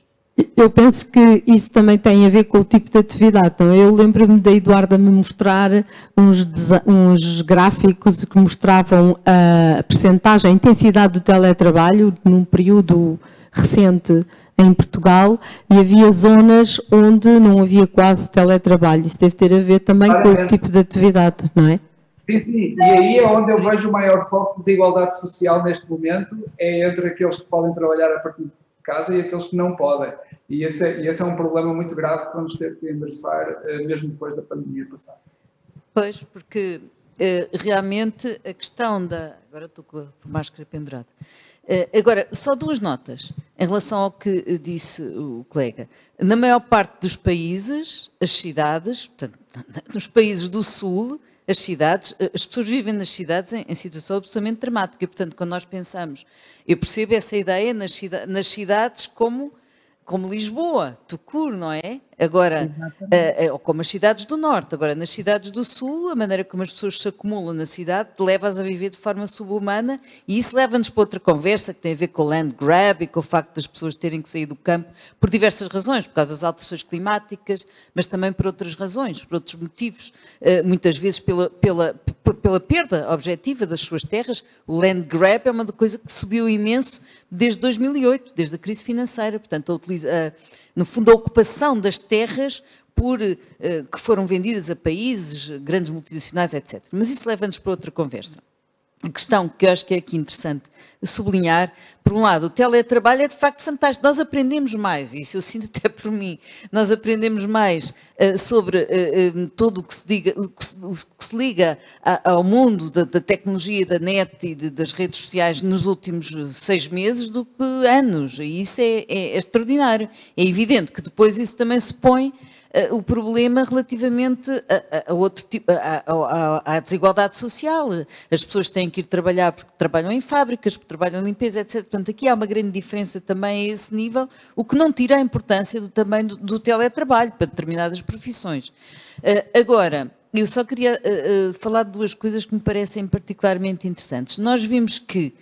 Eu penso que isso também tem a ver com o tipo de atividade. É? Eu lembro-me da Eduarda me mostrar uns, uns, gráficos que mostravam a percentagem, a intensidade do teletrabalho num período recente em Portugal e havia zonas onde não havia quase teletrabalho. Isso deve ter a ver também com o tipo de atividade, não é? Sim, sim, e aí é onde eu vejo o maior foco de desigualdade social neste momento, é entre aqueles que podem trabalhar a partir de casa e aqueles que não podem. E esse é, esse é um problema muito grave que vamos ter que endereçar eh, mesmo depois da pandemia passar. Pois, porque eh, realmente a questão da. Agora estou com a máscara pendurada. Eh, agora, só duas notas em relação ao que disse o colega. Na maior parte dos países, as cidades, portanto, nos países do Sul, as cidades, as pessoas vivem nas cidades em, em, situação absolutamente dramática. Portanto, quando nós pensamos, eu percebo essa ideia nas, nas cidades como como Lisboa, Tucur, não é? Agora, uh, ou como as cidades do Norte. Agora, nas cidades do Sul, a maneira como as pessoas se acumulam na cidade leva-as a viver de forma subhumana e isso leva-nos para outra conversa que tem a ver com o land grab e com o facto das pessoas terem que sair do campo por diversas razões, por causa das alterações climáticas, mas também por outras razões, por outros motivos. Uh, muitas vezes pela, pela, pela perda objetiva das suas terras. O land grab é uma coisa que subiu imenso desde 2008, desde a crise financeira. Portanto, a utiliza, a, no fundo, a ocupação das terras por, uh, que foram vendidas a países, grandes multinacionais, etc. Mas isso leva-nos para outra conversa. A questão que eu acho que é aqui interessante sublinhar, por um lado, o teletrabalho é de facto fantástico. Nós aprendemos mais, e isso eu sinto até por mim, nós aprendemos mais uh, sobre uh, uh, tudo o que se, diga, o que se, o que se liga a, ao mundo da, da, tecnologia, da net e de, das redes sociais nos últimos seis meses do que anos. E isso é, é, é extraordinário. É evidente que depois isso também se põe uh, o problema relativamente a, a, a outro tipo, a, à desigualdade social. As pessoas têm que ir trabalhar porque trabalham em fábricas, porque trabalham em limpeza, etc. Portanto, aqui há uma grande diferença também a esse nível, o que não tira a importância do, também do, do teletrabalho para determinadas profissões. Uh, agora, eu só queria uh, falar de duas coisas que me parecem particularmente interessantes. Nós vimos que,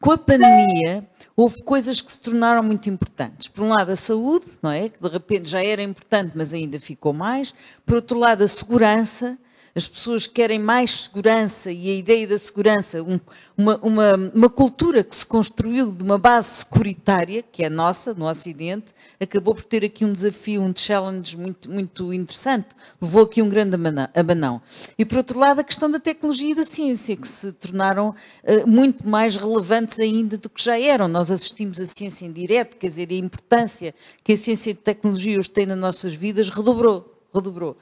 com a pandemia, houve coisas que se tornaram muito importantes. Por um lado, a saúde, não é? Que de repente já era importante, mas ainda ficou mais. Por outro lado, a segurança as pessoas querem mais segurança e a ideia da segurança, um, uma, uma, uma, cultura que se construiu de uma base securitária, que é nossa, no Ocidente, acabou por ter aqui um desafio, um challenge muito, muito interessante, levou aqui um grande abanão. E por outro lado, a questão da tecnologia e da ciência, que se tornaram uh, muito mais relevantes ainda do que já eram. Nós assistimos à ciência em direto, quer dizer, a importância que a ciência e a tecnologia hoje têm nas nossas vidas redobrou redobrou.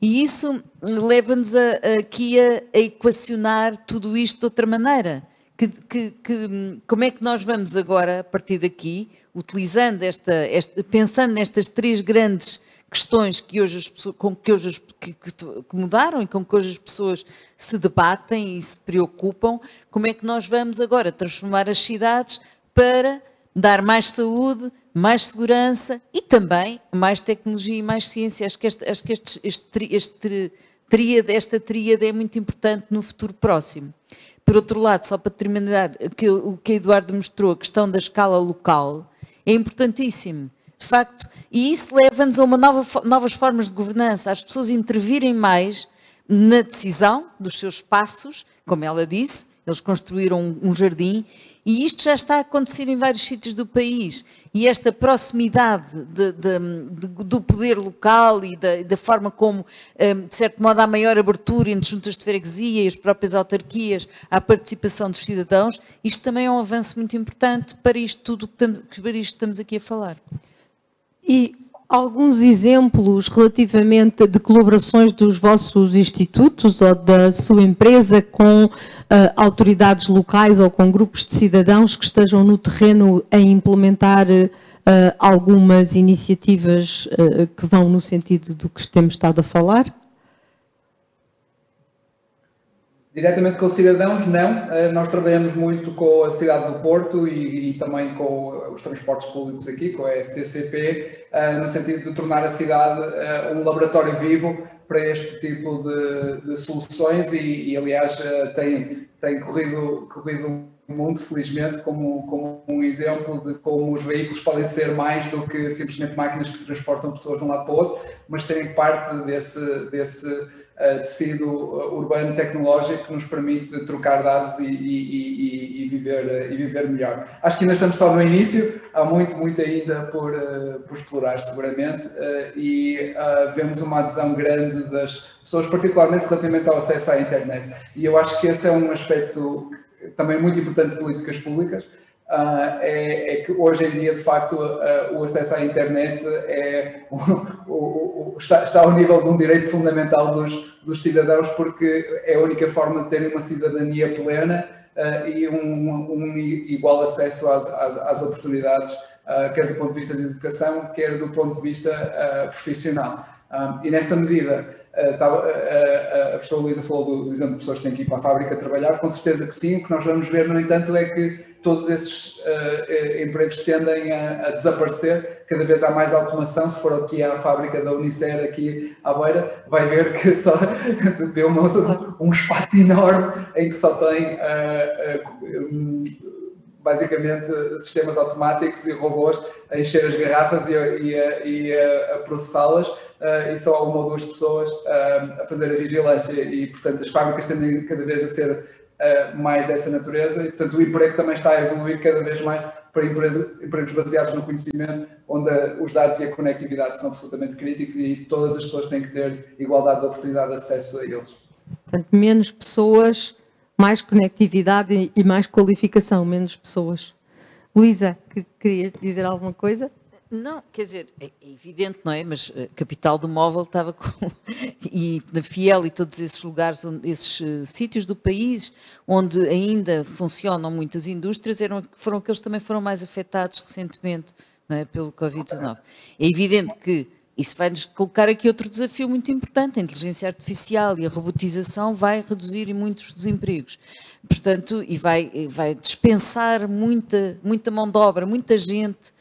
E isso leva-nos aqui a, a, equacionar tudo isto de outra maneira. Que, que, que, como é que nós vamos agora, a partir daqui, utilizando esta, esta pensando nestas três grandes questões que hoje as pessoas, com que hoje as, que, que, mudaram e com que hoje as pessoas se debatem e se preocupam, como é que nós vamos agora transformar as cidades para dar mais saúde, mais segurança e também mais tecnologia e mais ciência. Acho que, este, acho que este, este, este tríade, esta tríade é muito importante no futuro próximo. Por outro lado, só para terminar, que, o que Eduardo mostrou, a questão da escala local, é importantíssimo. De facto, e isso leva-nos a uma nova, novas formas de governança, as pessoas intervirem mais na decisão dos seus passos, como ela disse, eles construíram um jardim e isto já está a acontecer em vários sítios do país. E esta proximidade de, de, de, do poder local e da, da, forma como, hum, de certo modo, há maior abertura entre juntas de freguesia e as próprias autarquias à participação dos cidadãos, isto também é um avanço muito importante para isto tudo que estamos, isto estamos aqui a falar. E alguns exemplos relativamente de colaborações dos vossos institutos ou da sua empresa com uh, autoridades locais ou com grupos de cidadãos que estejam no terreno a implementar uh, algumas iniciativas uh, que vão no sentido do que temos estado a falar? Diretamente com os cidadãos, não. Eh, nós trabalhamos muito com a cidade do Porto e, e também com os transportes públicos aqui, com a STCP, eh, no sentido de tornar a cidade eh, um laboratório vivo para este tipo de, de soluções e, e, aliás, tem, tem corrido, corrido o mundo, felizmente, como, como um exemplo de como os veículos podem ser mais do que simplesmente máquinas que transportam pessoas de um lado para o outro, mas serem parte desse, desse tecido urbano tecnológico que nos permite trocar dados e, e, e, viver, e viver melhor. Acho que ainda estamos só no início, há muito, muito ainda por, eh, por explorar, seguramente, eh, e eh, vemos uma adesão grande das pessoas, particularmente relativamente ao acesso à internet. E eu acho que esse é um aspecto também muito importante de políticas públicas, Uh, é, é, que hoje em dia, de facto, uh, o acesso à internet é, o, o, o, está, está, ao nível de um direito fundamental dos, dos, cidadãos, porque é a única forma de terem uma cidadania plena uh, e um, um, igual acesso às, às, às oportunidades, quer do ponto de vista de educação, quer do ponto de vista profissional. Um, e nessa medida, uh, tá, uh, uh, a professora Luísa falou do, do, exemplo de pessoas que têm que ir para a fábrica trabalhar, com certeza que sim. O que nós vamos ver, no entanto, é que todos esses uh, empregos tendem a, a, desaparecer, cada vez há mais automação, se for aqui à fábrica da Unicer, aqui à beira, vai ver que só deu uma, um espaço enorme em que só tem uh, um, basicamente sistemas automáticos e robôs a encher as garrafas e, e, e a, a processá-las uh, e só uma ou duas pessoas uh, a fazer a vigilância. E, portanto, as fábricas tendem cada vez a ser uh, mais dessa natureza e, portanto, o emprego também está a evoluir cada vez mais para empregos baseados no conhecimento, onde os dados e a conectividade são absolutamente críticos e todas as pessoas têm que ter igualdade de oportunidade de acesso a eles. Portanto, menos pessoas mais conectividade e mais qualificação, menos pessoas. Luísa, que querias dizer alguma coisa? Não, quer dizer, é, é evidente, não é? Mas a capital do móvel estava com. e na Fiel e todos esses lugares, esses uh, sítios do país onde ainda funcionam muitas indústrias, eram, foram aqueles que também foram mais afetados recentemente não é, pelo Covid-19. É evidente que isso vai-nos colocar aqui outro desafio muito importante. A inteligência artificial e a robotização vai reduzir muitos dos empregos. Portanto, e vai, vai dispensar muita, muita mão de obra, muita gente,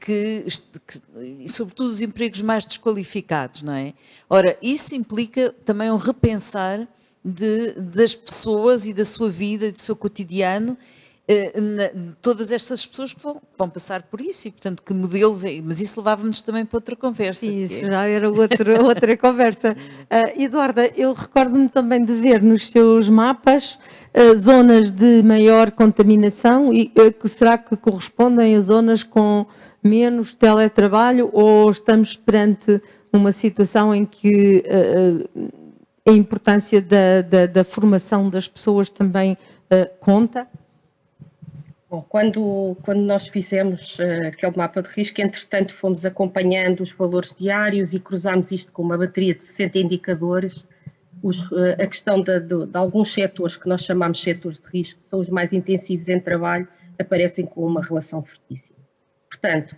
que, que, sobretudo os empregos mais desqualificados, não é? Ora, isso implica também um repensar de, das pessoas e da sua vida, do seu cotidiano, eh, todas estas pessoas que vão, vão, passar por isso e, portanto, que modelos. É, mas isso levava-nos também para outra conversa. Sim, isso já era outra, outra conversa. Uh, Eduarda, eu recordo-me também de ver nos seus mapas uh, zonas de maior contaminação e uh, será que correspondem a zonas com menos teletrabalho ou estamos perante uma situação em que a importância da, da, da, formação das pessoas também conta? Bom, quando, quando nós fizemos uh, aquele mapa de risco, entretanto fomos acompanhando os valores diários e cruzámos isto com uma bateria de 60 indicadores. Os, uh, a questão de, de, de, alguns setores que nós chamamos setores de risco, que são os mais intensivos em trabalho, aparecem com uma relação fortíssima. Portanto,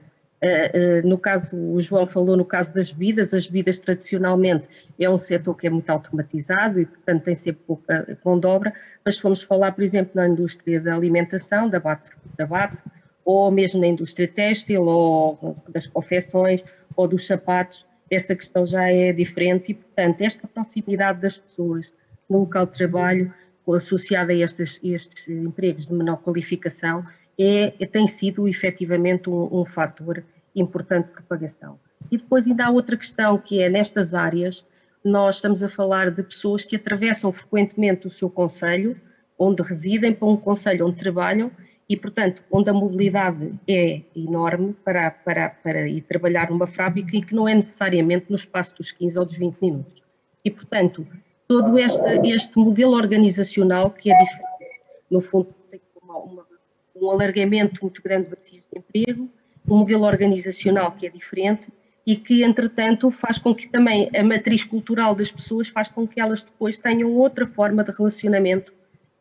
no caso, o João falou no caso das bebidas, as bebidas tradicionalmente é um setor que é muito automatizado e, portanto, tem sempre pouca mão de obra, mas se formos falar, por exemplo, na indústria da alimentação, da bate, da bate ou mesmo na indústria têxtil, ou das confecções, ou dos sapatos, essa questão já é diferente e, portanto, esta proximidade das pessoas no local de trabalho, associada a estes, estes empregos de menor qualificação, é, tem sido efetivamente um, um fator importante de propagação. E depois ainda há outra questão que é nestas áreas nós estamos a falar de pessoas que atravessam frequentemente o seu conselho, onde residem, para um conselho onde trabalham e, portanto, onde a mobilidade é enorme para, para, para ir trabalhar numa fábrica e que não é necessariamente no espaço dos 15 ou dos 20 minutos. E, portanto, todo este, este modelo organizacional que é diferente, no fundo, uma, uma um alargamento muito grande de vacias de emprego, um modelo organizacional que é diferente e que, entretanto, faz com que também a matriz cultural das pessoas faz com que elas depois tenham outra forma de relacionamento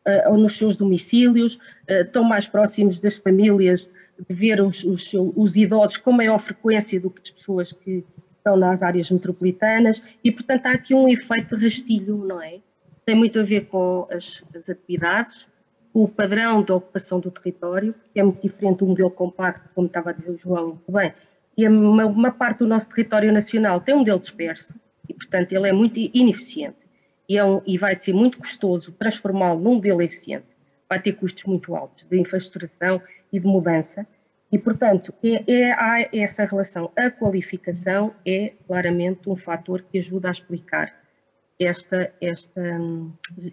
uh, nos seus domicílios, uh, estão mais próximos das famílias, de ver os, os, os, idosos com maior frequência do que as pessoas que estão nas áreas metropolitanas e, portanto, há aqui um efeito de rastilho, não é? Tem muito a ver com as, as atividades, o padrão de ocupação do território, que é muito diferente do modelo compacto, como estava a dizer o João bem, e uma, uma parte do nosso território nacional tem um modelo disperso, e portanto ele é muito ineficiente, e, é um, e vai ser muito custoso transformá-lo num modelo eficiente, vai ter custos muito altos de infraestruturação e de mudança, e portanto é, é, há essa relação, a qualificação é claramente um fator que ajuda a explicar esta, esta,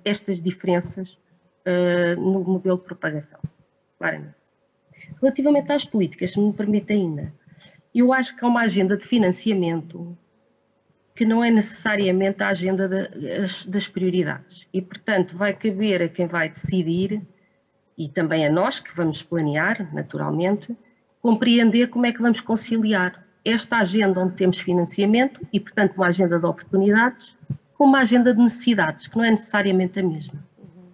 estas diferenças uh, no modelo de propagação, claramente. Relativamente às políticas, se me permite ainda, eu acho que há uma agenda de financiamento que não é necessariamente a agenda de, das prioridades. E, portanto, vai caber a quem vai decidir, e também a nós que vamos planear, naturalmente, compreender como é que vamos conciliar esta agenda onde temos financiamento e, portanto, uma agenda de oportunidades, com uma agenda de necessidades, que não é necessariamente a mesma.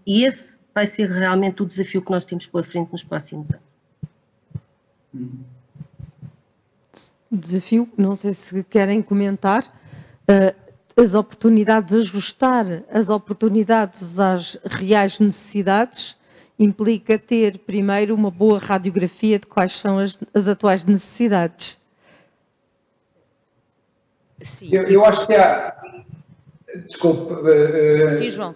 E esse vai ser realmente o desafio que nós temos pela frente nos próximos anos. Desafio, não sei se querem comentar, uh, as oportunidades, ajustar as oportunidades às reais necessidades implica ter primeiro uma boa radiografia de quais são as, as atuais necessidades. Sim. Eu, eu, acho que há. Desculpe. Uh, Sim, João.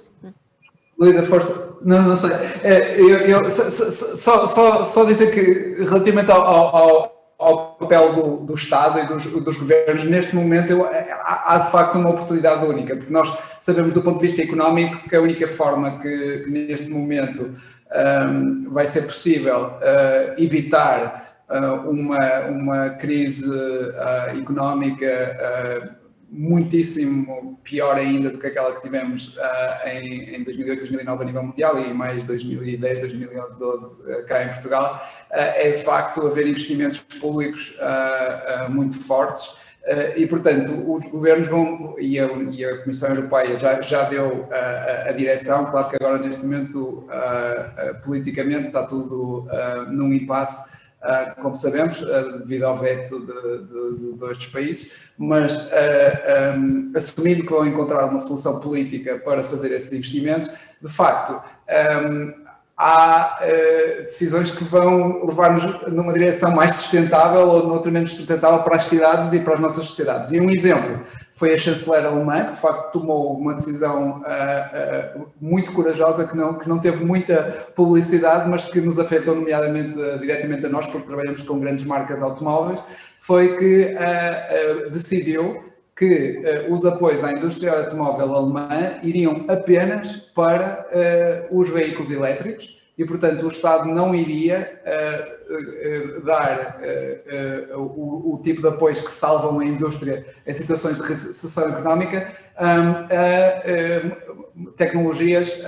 Luísa, força. Não, não sei. Uh, eu, eu só, só, só, dizer que, relativamente ao, ao, ao papel do, do, Estado e dos, dos governos, neste momento eu, há, há, de facto uma oportunidade única, porque nós sabemos, do ponto de vista económico, que a única forma que, que neste momento um, vai ser possível uh, evitar uh, uma, uma crise uh, económica muitíssimo pior ainda do que aquela que tivemos em, em 2008, 2009 a nível mundial e mais 2010, 2011, 12 cá em Portugal, é de facto haver investimentos públicos muito fortes. Uh, e, portanto, os governos vão, e a, e a Comissão Europeia já, já deu a, direção, claro que agora neste momento uh, uh, politicamente está tudo num impasse, como sabemos, devido ao veto de, de, de dois dos países, mas um, assumindo que vão encontrar uma solução política para fazer esses investimentos, de facto, um, há uh, decisões que vão levar-nos numa direção mais sustentável ou noutra menos sustentável para as cidades e para as nossas sociedades. E um exemplo foi a chanceler alemã, que de facto tomou uma decisão uh, uh, muito corajosa, que não, que não teve muita publicidade, mas que nos afetou nomeadamente diretamente a nós, porque trabalhamos com grandes marcas automóveis, foi que decidiu que uh, os apoios à indústria automóvel alemã iriam apenas para uh, os veículos elétricos e, portanto, o Estado não iria uh, dar o, o, tipo de apoios que salvam a indústria em situações de recessão económica um, a tecnologias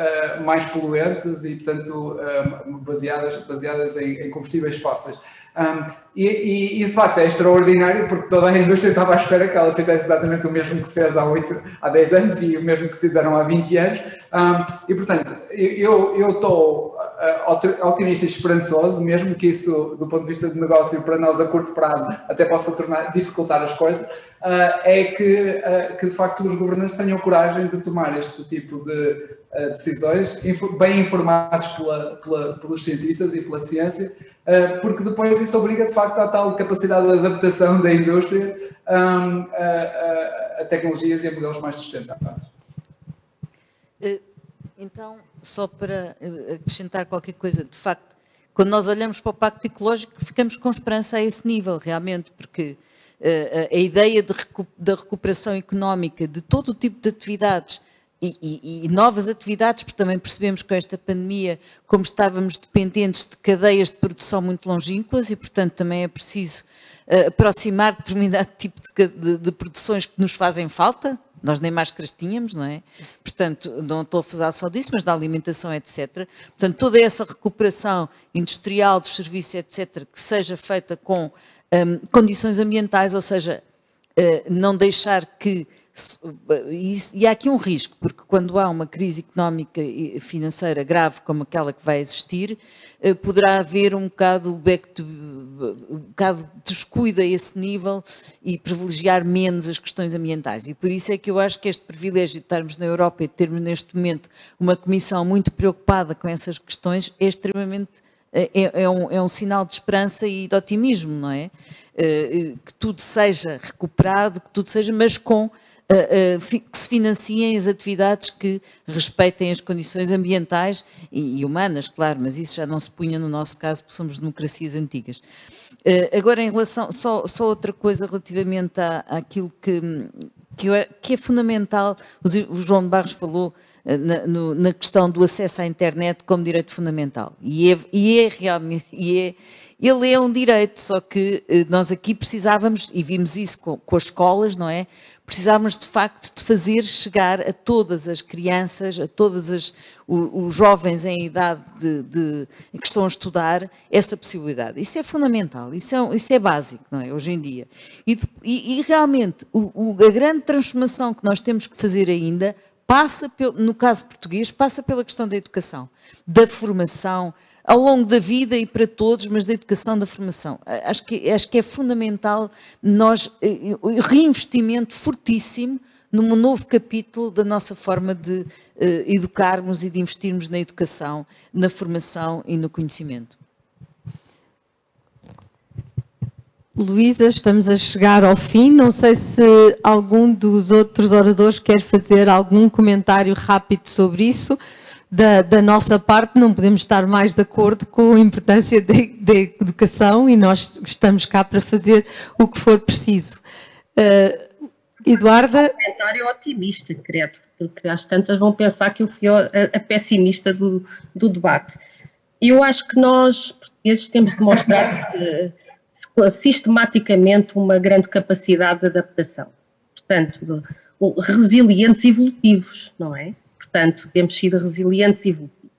mais poluentes e, portanto, um, baseadas, baseadas em, em combustíveis fósseis. Um, e, e, de facto é extraordinário porque toda a indústria estava à espera que ela fizesse exatamente o mesmo que fez há, 8, há 10 anos e o mesmo que fizeram há 20 anos. Um, e portanto, eu, estou uh, otimista e esperançoso, mesmo que isso, do ponto de vista de negócio, para nós a curto prazo até possa tornar, dificultar as coisas, uh, é que, uh, que de facto os governantes tenham coragem de tomar este tipo de decisões, bem informados pela, pela, pelos cientistas e pela ciência, porque depois isso obriga de facto à tal capacidade de adaptação da indústria a, a, tecnologias e a modelos mais sustentáveis. Eh, então, só para eh, acrescentar qualquer coisa, de facto, quando nós olhamos para o Pacto Ecológico, ficamos com esperança a esse nível, realmente, porque uh, a ideia de, da recuperação económica de todo o tipo de atividades e, e, e, novas atividades, porque também percebemos com esta pandemia como estávamos dependentes de cadeias de produção muito longínquas e, portanto, também é preciso uh, aproximar determinado tipo de, de, de, produções que nos fazem falta. Nós nem máscaras tínhamos, não é? Portanto, não estou a falar só disso, mas da alimentação, etc. Portanto, toda essa recuperação industrial dos serviços, etc., que seja feita com um, condições ambientais, ou seja, uh, não deixar que e há aqui um risco, porque quando há uma crise económica e financeira grave como aquela que vai existir, eh, poderá haver um bocado, back to, um bocado de descuido a esse nível e privilegiar menos as questões ambientais. E por isso é que eu acho que este privilégio de estarmos na Europa e de termos neste momento uma comissão muito preocupada com essas questões é extremamente é, é, é um, é um sinal de esperança e de otimismo, não é? Eh, que tudo seja recuperado, que tudo seja, mas com que se financiem as atividades que respeitem as condições ambientais e, humanas, claro, mas isso já não se punha no nosso caso, porque somos democracias antigas. Uh, agora, em relação, só, só, outra coisa relativamente à, àquilo que, que, que é fundamental, o João Barros falou na, no, na, questão do acesso à internet como direito fundamental, e é, e é realmente, e é, ele é um direito, só que nós aqui precisávamos, e vimos isso com, com as escolas, não é? Precisávamos de facto de fazer chegar a todas as crianças, a todos os, jovens em idade de, de, que estão a estudar, essa possibilidade. Isso é fundamental, isso é, isso é básico, não é, hoje em dia. E, e, e realmente, o, o, a grande transformação que nós temos que fazer ainda passa, no caso português, passa pela questão da educação, da formação, ao longo da vida e para todos, mas da educação, da formação. Acho que, acho que é fundamental nós, eh, reinvestimento fortíssimo num novo capítulo da nossa forma de uh, educarmos e de investirmos na educação, na formação e no conhecimento. Luísa, estamos a chegar ao fim. Não sei se algum dos outros oradores quer fazer algum comentário rápido sobre isso. Da, da, nossa parte, não podemos estar mais de acordo com a importância da educação e nós estamos cá para fazer o que for preciso. Uh, Eduarda. Um comentário otimista, credo, porque às tantas vão pensar que eu fui a, a pessimista do, do debate. Eu acho que nós, portugueses, temos demonstrado sistematicamente uma grande capacidade de adaptação. Portanto, resilientes e evolutivos, não é? Portanto, temos sido resilientes e evolutivos.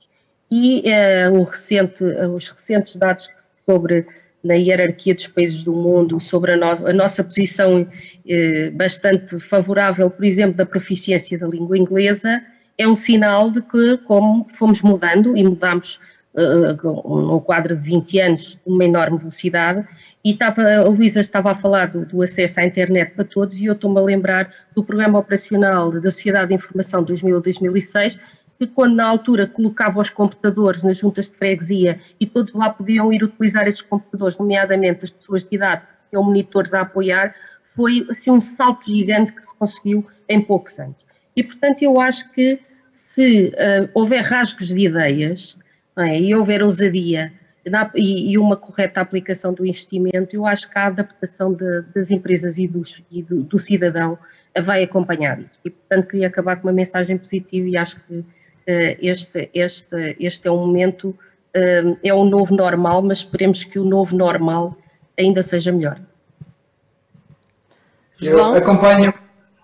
E eh, recente, os recentes dados sobre na hierarquia dos países do mundo, sobre a, no, a nossa posição eh, bastante favorável, por exemplo, da proficiência da língua inglesa, é um sinal de que, como fomos mudando, e mudamos uh, num quadro de 20 anos, uma enorme velocidade, e estava, a Luísa estava a falar do, do, acesso à internet para todos, e eu estou-me a lembrar do Programa Operacional da Sociedade de Informação 2000-2006, que quando na altura colocava os computadores nas juntas de freguesia e todos lá podiam ir utilizar esses computadores, nomeadamente as pessoas de idade que tinham monitores a apoiar, foi assim um salto gigante que se conseguiu em poucos anos. E portanto eu acho que se uh, houver rasgos de ideias, é? e houver ousadia e, e, uma correta aplicação do investimento, eu acho que a adaptação de, das empresas e, dos, e do, do, cidadão vai acompanhar isso. E, portanto, queria acabar com uma mensagem positiva e acho que uh, este, este, este é um momento, uh, é um novo normal, mas esperemos que o novo normal ainda seja melhor. Eu acompanho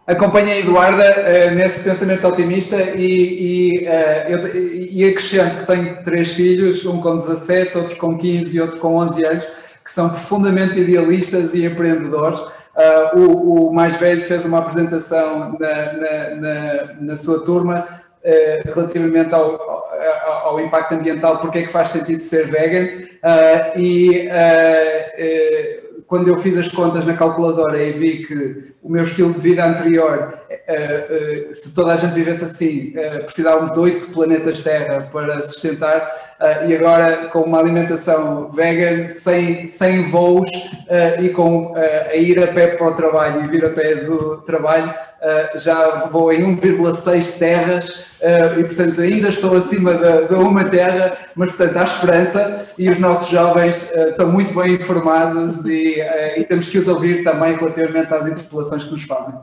acompanho a Eduarda uh, nesse pensamento otimista e, e, uh, eu, e acrescento que tenho três filhos, um com 17, outro com 15 e outro com 11 anos, que são profundamente idealistas e empreendedores. Uh, o, o, mais velho fez uma apresentação na, na, na, na sua turma relativamente ao, ao, ao, impacto ambiental, porque é que faz sentido ser vegan, e quando eu fiz as contas na calculadora e vi que o meu estilo de vida anterior, uh, uh, se toda a gente vivesse assim, uh, precisávamos de oito planetas Terra para sustentar, e agora com uma alimentação vegan, sem, sem voos e com a ir a pé para o trabalho e vir a pé do trabalho, já vou em 1,6 terras e portanto ainda estou acima da, da uma terra, mas portanto há esperança e os nossos jovens estão muito bem informados e, e temos que os ouvir também relativamente às interpelações que nos fazem.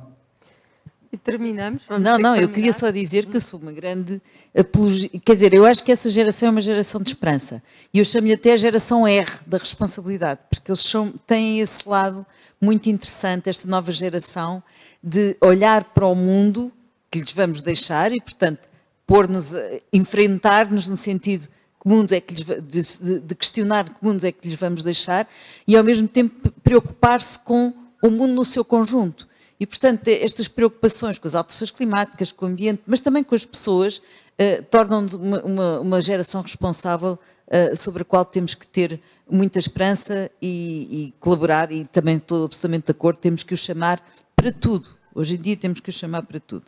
E terminamos? Vamos não, não, eu queria só dizer que eu sou uma grande apologia. Quer dizer, eu acho que essa geração é uma geração de esperança. E eu chamo-lhe até a geração R da responsabilidade, porque eles são, têm esse lado muito interessante, esta nova geração, de olhar para o mundo que lhes vamos deixar e, portanto, pôr-nos, enfrentar-nos no sentido que mundo é que lhes, de, de questionar que mundos é que lhes vamos deixar e, ao mesmo tempo, preocupar-se com o mundo no seu conjunto. E, portanto, estas preocupações com as alterações climáticas, com o ambiente, mas também com as pessoas, eh, tornam-nos uma, uma, uma, geração responsável eh, sobre a qual temos que ter muita esperança e, e, colaborar, e também estou absolutamente de acordo, temos que o chamar para tudo. Hoje em dia temos que o chamar para tudo.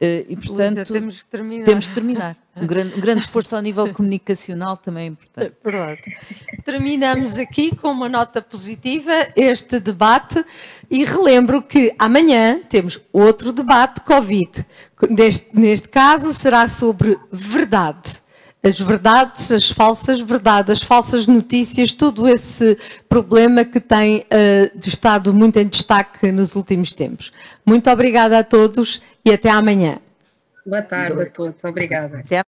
Eh, e, portanto, Luísa, temos que terminar. Temos que terminar. Um grande, um grande esforço ao nível comunicacional também é importante. Pronto. Terminamos aqui com uma nota positiva este debate e relembro que amanhã temos outro debate Covid. Neste, neste caso será sobre verdade as verdades, as falsas verdades, as falsas notícias, todo esse problema que tem uh, estado muito em destaque nos últimos tempos. Muito obrigada a todos e até amanhã. Boa tarde a todos. Obrigada. Até